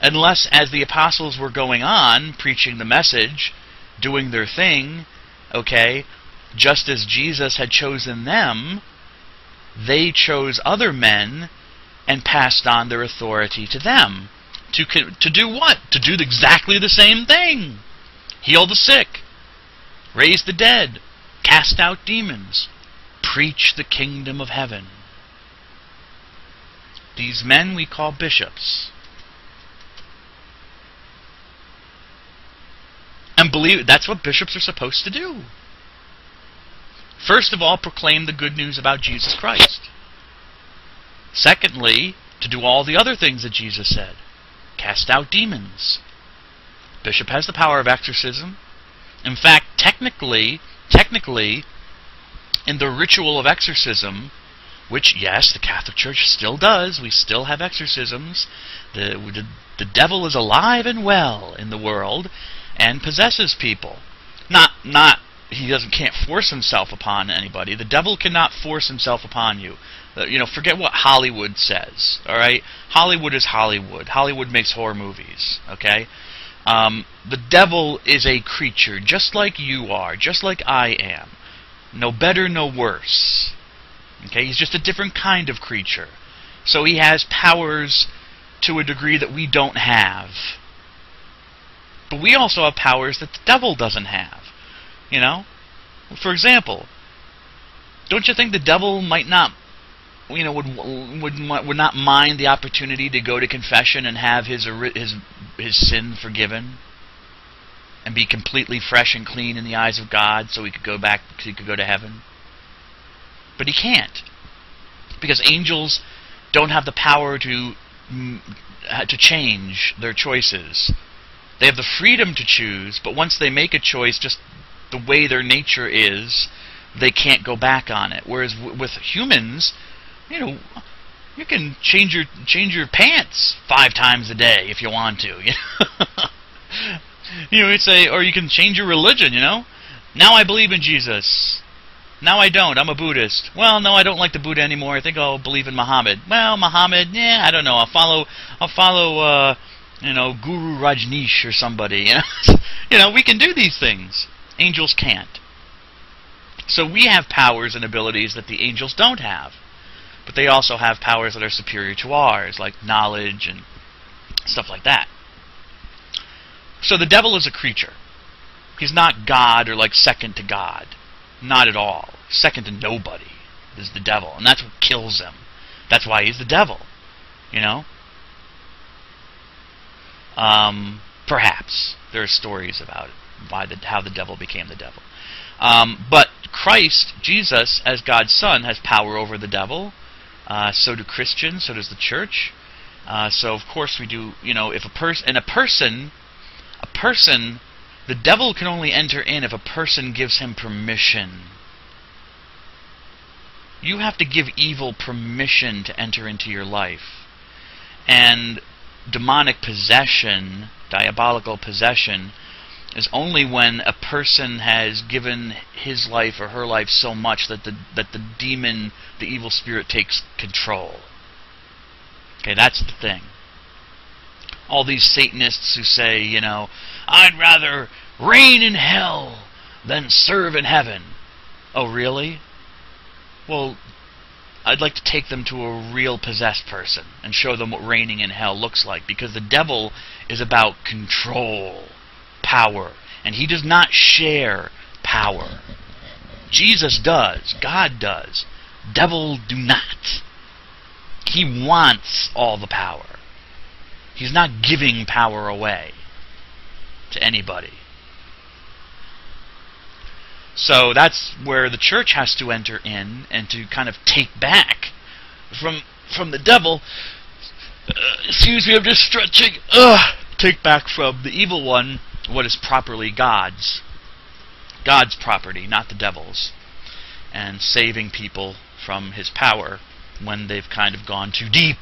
Unless, as the apostles were going on, preaching the message, doing their thing, okay, just as Jesus had chosen them, they chose other men and passed on their authority to them. To, to do what? To do exactly the same thing. Heal the sick, raise the dead, cast out demons, preach the kingdom of heaven. These men we call bishops. And believe that's what bishops are supposed to do. First of all, proclaim the good news about Jesus Christ. Secondly, to do all the other things that Jesus said. Cast out demons. Bishop has the power of exorcism. In fact, technically, technically, in the ritual of exorcism, which, yes, the Catholic Church still does, we still have exorcisms, the, the, the devil is alive and well in the world and possesses people. Not, not he doesn't can't force himself upon anybody. The devil cannot force himself upon you. Uh, you know, forget what Hollywood says. All right, Hollywood is Hollywood. Hollywood makes horror movies. Okay, um, the devil is a creature just like you are, just like I am. No better, no worse. Okay, he's just a different kind of creature. So he has powers to a degree that we don't have. But we also have powers that the devil doesn't have. You know? For example, don't you think the devil might not you know would would would not mind the opportunity to go to confession and have his his his sin forgiven? And be completely fresh and clean in the eyes of God so he could go back he could go to heaven? But he can't because angels don't have the power to mm, to change their choices. They have the freedom to choose but once they make a choice just the way their nature is, they can't go back on it. Whereas with humans, you know, you can change your change your pants five times a day if you want to. You know, you know, say, or you can change your religion. You know, now I believe in Jesus. Now I don't. I'm a Buddhist. Well, no, I don't like the Buddha anymore. I think I'll believe in Muhammad. Well, Muhammad, yeah, I don't know. I'll follow. I'll follow. Uh, you know, Guru Rajneesh or somebody. You know, we can do these things. Angels can't. So we have powers and abilities that the angels don't have. But they also have powers that are superior to ours, like knowledge and stuff like that. So the devil is a creature. He's not God or like second to God. Not at all. Second to nobody is the devil. And that's what kills him. That's why he's the devil. You know? Um, perhaps. There are stories about it why the, how the devil became the devil. Um, but Christ, Jesus, as God's Son, has power over the devil. Uh, so do Christians. So does the church. Uh, so of course we do. You know, if a person and a person, a person The devil can only enter in if a person gives him permission. You have to give evil permission to enter into your life. And demonic possession, diabolical possession, is only when a person has given his life or her life so much that the that the demon, the evil spirit takes control. Okay, that's the thing. All these Satanists who say, you know, I'd rather reign in hell than serve in heaven. Oh, really? Well, I'd like to take them to a real possessed person and show them what reigning in hell looks like because the devil is about control power, and he does not share power. Jesus does, God does. Devil do not. He wants all the power. He's not giving power away to anybody. So that's where the church has to enter in and to kind of take back from from the devil. Uh, excuse me, I'm just stretching. Take back from the evil one what is properly God's. God's property, not the devil's. And saving people from his power when they've kind of gone too deep.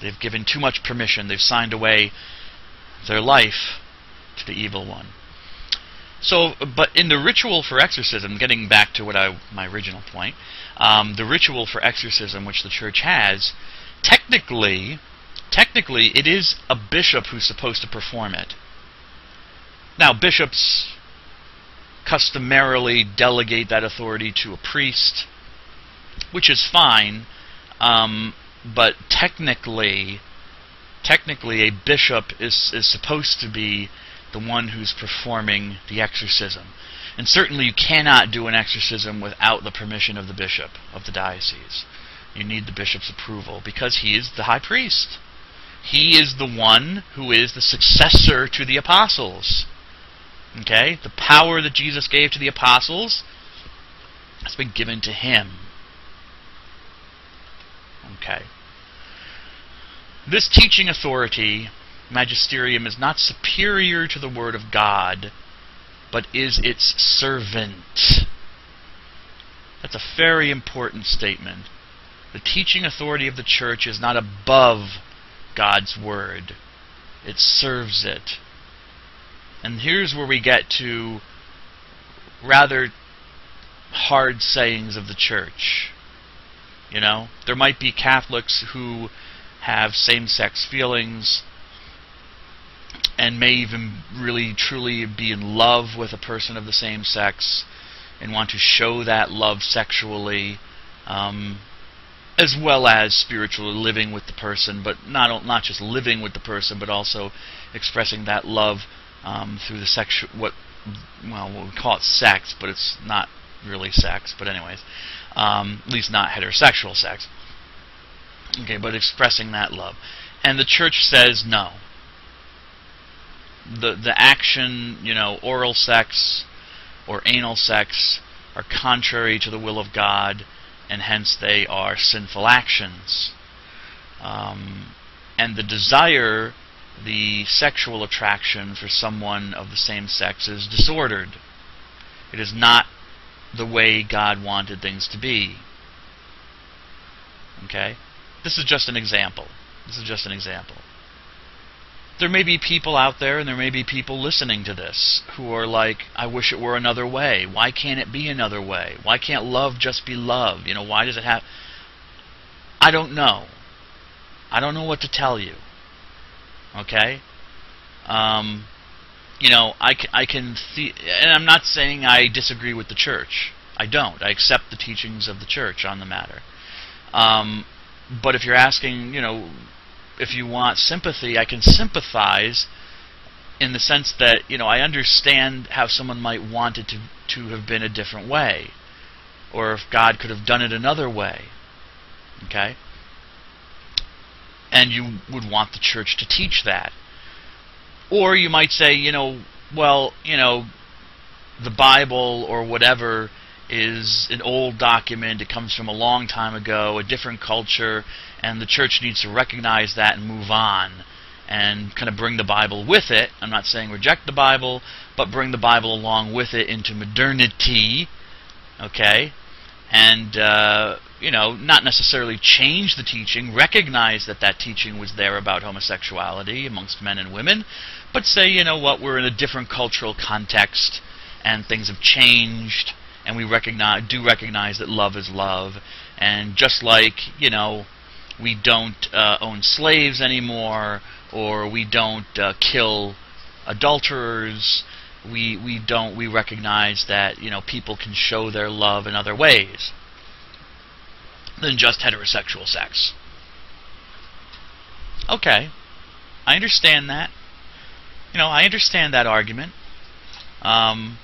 They've given too much permission. They've signed away their life to the evil one. So, but in the ritual for exorcism, getting back to what I my original point, um, the ritual for exorcism which the church has, technically, technically, it is a bishop who's supposed to perform it. Now, bishops customarily delegate that authority to a priest, which is fine, um, but technically, technically, a bishop is is supposed to be the one who's performing the exorcism. And certainly you cannot do an exorcism without the permission of the bishop of the diocese. You need the bishop's approval because he is the high priest. He is the one who is the successor to the apostles. Okay? The power that Jesus gave to the apostles has been given to him. Okay. This teaching authority, magisterium, is not superior to the Word of God, but is its servant. That's a very important statement. The teaching authority of the church is not above God's Word, it serves it. And here's where we get to rather hard sayings of the church. You know, there might be Catholics who have same-sex feelings and may even really truly be in love with a person of the same sex and want to show that love sexually um, as well as spiritually living with the person but not not just living with the person but also expressing that love um, through the sexual what well we call it sex, but it's not really sex. But anyways, um, at least not heterosexual sex. Okay, but expressing that love, and the church says no. The the action, you know, oral sex or anal sex are contrary to the will of God, and hence they are sinful actions. Um, and the desire the sexual attraction for someone of the same sex is disordered. It is not the way God wanted things to be. Okay? This is just an example. This is just an example. There may be people out there and there may be people listening to this who are like, I wish it were another way. Why can't it be another way? Why can't love just be love? You know, why does it have I don't know. I don't know what to tell you. Okay? Um, you know, I, I can see, and I'm not saying I disagree with the church. I don't. I accept the teachings of the church on the matter. Um, but if you're asking, you know, if you want sympathy, I can sympathize in the sense that, you know, I understand how someone might want it to, to have been a different way. Or if God could have done it another way. Okay? And you would want the church to teach that. Or you might say, you know, well, you know, the Bible or whatever is an old document, it comes from a long time ago, a different culture, and the church needs to recognize that and move on. and kind of bring the Bible with it. I'm not saying reject the Bible, but bring the Bible along with it into modernity, okay? And, uh, you know, not necessarily change the teaching, recognize that that teaching was there about homosexuality amongst men and women, but say, you know what, we're in a different cultural context and things have changed and we recognize do recognize that love is love and just like, you know, we don't uh, own slaves anymore or we don't uh, kill adulterers we we don't we recognize that you know people can show their love in other ways than just heterosexual sex. Okay, I understand that. You know, I understand that argument. Um,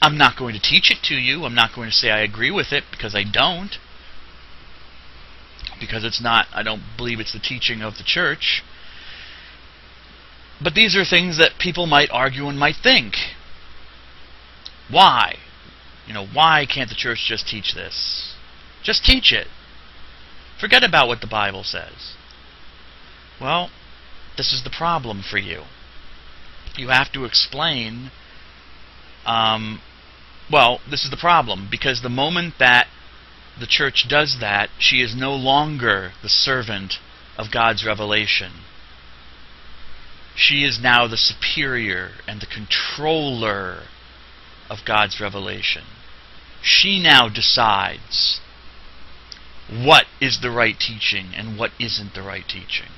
I'm not going to teach it to you. I'm not going to say I agree with it because I don't. Because it's not, I don't believe it's the teaching of the church. But these are things that people might argue and might think. Why? You know, why can't the church just teach this? Just teach it. Forget about what the Bible says. Well, this is the problem for you. You have to explain. Um, well, this is the problem because the moment that the church does that, she is no longer the servant of God's revelation. She is now the superior and the controller of God's revelation. She now decides what is the right teaching and what isn't the right teaching.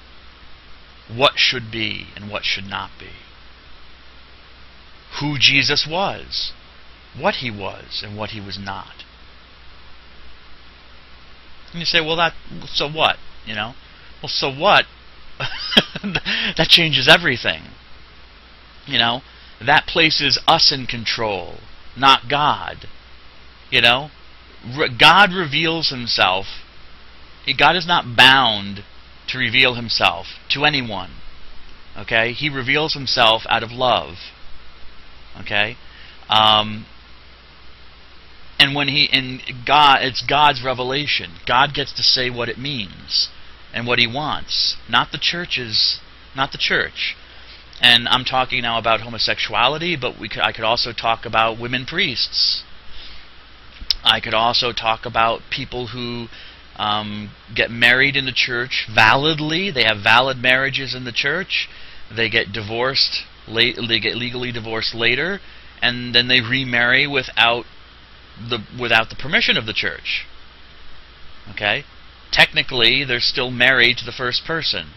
What should be and what should not be. Who Jesus was, what he was and what he was not. And you say, well, that so what? You know, well, so what that changes everything. You know, that places us in control, not God. You know, God reveals himself. God is not bound to reveal himself to anyone. Okay? He reveals himself out of love. Okay? Um, and when he in God it's God's revelation. God gets to say what it means and what he wants, not the churches, not the church. And I'm talking now about homosexuality, but we could, I could also talk about women priests. I could also talk about people who um, get married in the church validly. They have valid marriages in the church. They get divorced. Late, they get legally divorced later, and then they remarry without the without the permission of the church. Okay, technically they're still married to the first person.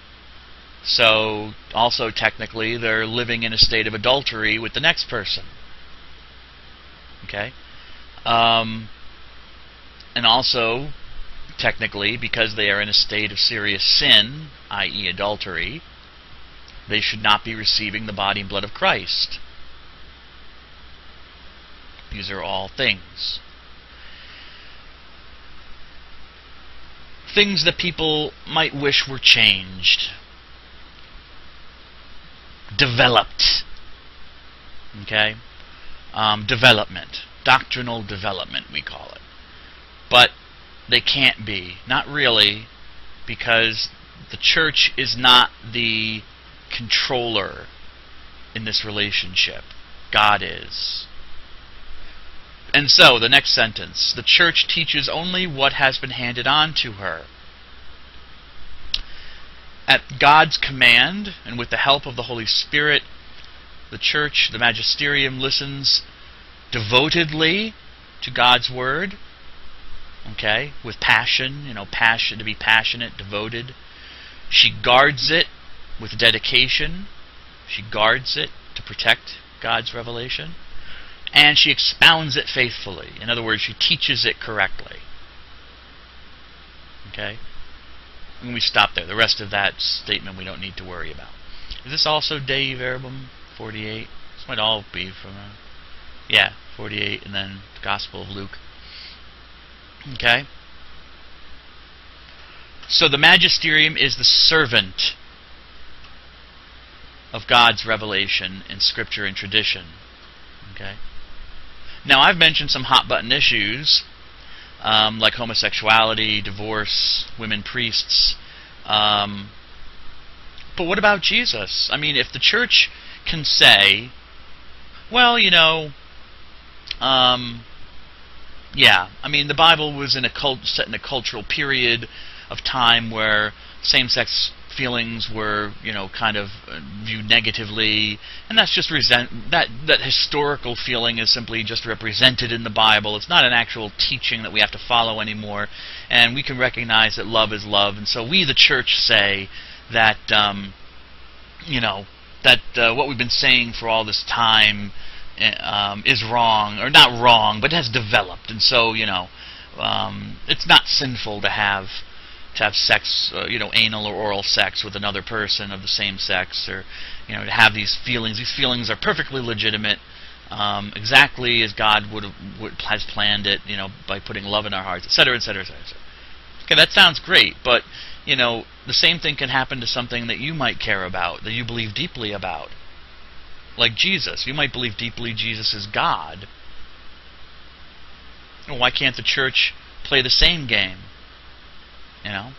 So also technically they're living in a state of adultery with the next person. Okay? Um, and also technically because they are in a state of serious sin, i.e. adultery, they should not be receiving the body and blood of Christ. These are all things. Things that people might wish were changed, developed. Okay? Um, development. Doctrinal development, we call it. But they can't be. Not really, because the church is not the controller in this relationship. God is. And so, the next sentence the church teaches only what has been handed on to her. At God's command, and with the help of the Holy Spirit, the church, the magisterium, listens devotedly to God's word. Okay, with passion, you know, passion to be passionate, devoted. She guards it with dedication. She guards it to protect God's revelation and she expounds it faithfully. In other words, she teaches it correctly. Okay? And we stop there. The rest of that statement we don't need to worry about. Is this also Dei Verbum 48? This might all be from, uh, yeah, 48, and then the Gospel of Luke. Okay? So the magisterium is the servant of God's revelation in Scripture and tradition. Okay? Now, I've mentioned some hot button issues um, like homosexuality, divorce, women priests. Um, But what about Jesus? I mean, if the church can say, well, you know, um, yeah, I mean, the Bible was in a cult, set in a cultural period of time where same-sex feelings were, you know, kind of uh, viewed negatively, and that's just resent that that historical feeling is simply just represented in the Bible. It's not an actual teaching that we have to follow anymore, and we can recognize that love is love, and so we, the church, say that, um, you know, that uh, what we've been saying for all this time eh, um, is wrong, or not wrong, but has developed, and so you know, um, it's not sinful to have to have sex, uh, you know, anal or oral sex with another person of the same sex, or you know, to have these feelings. These feelings are perfectly legitimate, um, exactly as God would, would has planned it, you know, by putting love in our hearts, etc., etc., etc. Okay, that sounds great, but you know, the same thing can happen to something that you might care about, that you believe deeply about. Like Jesus. You might believe deeply Jesus is God. Why can't the church play the same game? You know?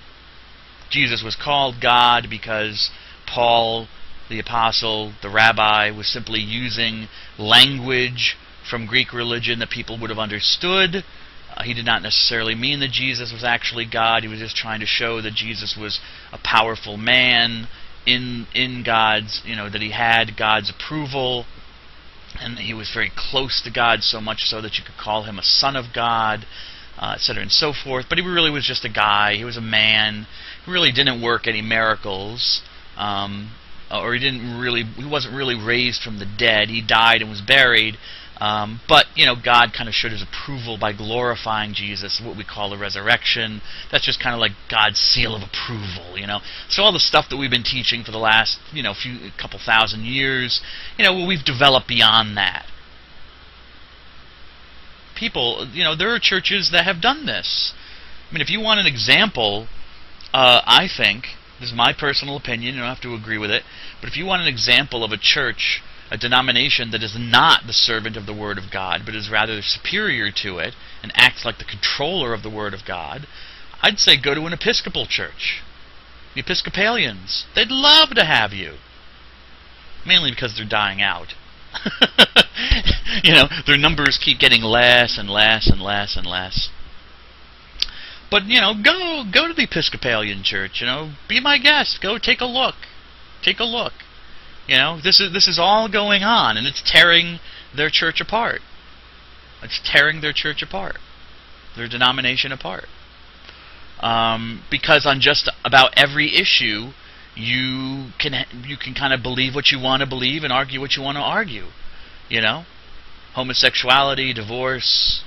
Jesus was called God because Paul, the apostle, the rabbi, was simply using language from Greek religion that people would have understood uh, he did not necessarily mean that Jesus was actually God. He was just trying to show that Jesus was a powerful man in in God's, you know, that he had God's approval and that he was very close to God so much so that you could call him a son of God, uh, etc. and so forth. But he really was just a guy. He was a man. He really didn't work any miracles. Um, or he didn't really he wasn't really raised from the dead. He died and was buried, um, but you know, God kind of showed His approval by glorifying Jesus, what we call the resurrection. That's just kind of like God's seal of approval, you know. So all the stuff that we've been teaching for the last, you know, few couple thousand years, you know, we've developed beyond that. People, you know, there are churches that have done this. I mean, if you want an example, uh, I think this is my personal opinion. You don't have to agree with it, but if you want an example of a church a denomination that is not the servant of the Word of God, but is rather superior to it and acts like the controller of the Word of God, I'd say go to an Episcopal church. The Episcopalians, they'd love to have you. Mainly because they're dying out. you know, their numbers keep getting less and less and less and less. But, you know, go go to the Episcopalian church, you know, be my guest. Go take a look. Take a look. You know, this is this is all going on, and it's tearing their church apart. It's tearing their church apart, their denomination apart. Um, because on just about every issue, you can you can kind of believe what you want to believe and argue what you want to argue. You know, homosexuality, divorce.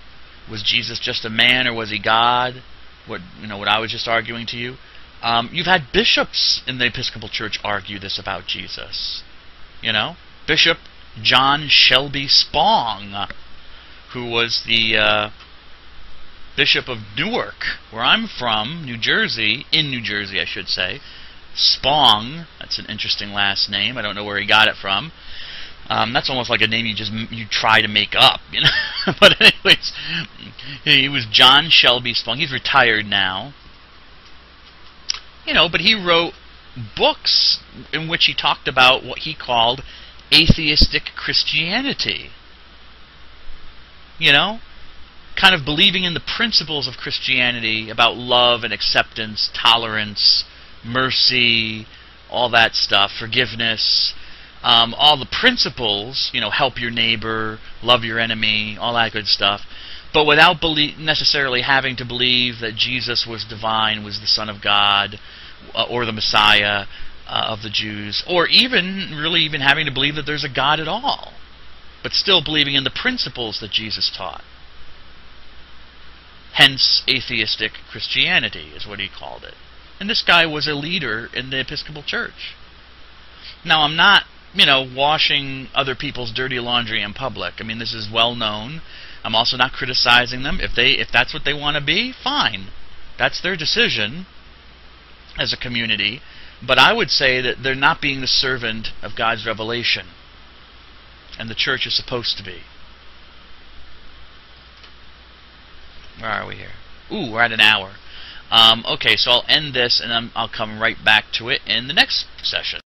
Was Jesus just a man or was he God? What you know, what I was just arguing to you. Um, you've had bishops in the Episcopal Church argue this about Jesus. You know, Bishop John Shelby Spong, who was the uh, Bishop of Newark, where I'm from, New Jersey, in New Jersey, I should say. Spong, that's an interesting last name. I don't know where he got it from. Um, that's almost like a name you just you try to make up, you know. but anyways, he was John Shelby Spong. He's retired now. You know, but he wrote books in which he talked about what he called atheistic Christianity. You know? Kind of believing in the principles of Christianity about love and acceptance, tolerance, mercy, all that stuff, forgiveness, um, all the principles, you know, help your neighbor, love your enemy, all that good stuff, but without necessarily having to believe that Jesus was divine, was the Son of God, uh, or the Messiah uh, of the Jews, or even really even having to believe that there's a God at all, but still believing in the principles that Jesus taught. Hence, atheistic Christianity is what he called it. And this guy was a leader in the Episcopal Church. Now, I'm not, you know, washing other people's dirty laundry in public. I mean, this is well known. I'm also not criticizing them. If they if that's what they want to be, fine. That's their decision as a community, but I would say that they're not being the servant of God's revelation. And the church is supposed to be. Where are we here? Ooh, we're at an hour. Um, okay, so I'll end this and i I'll come right back to it in the next session.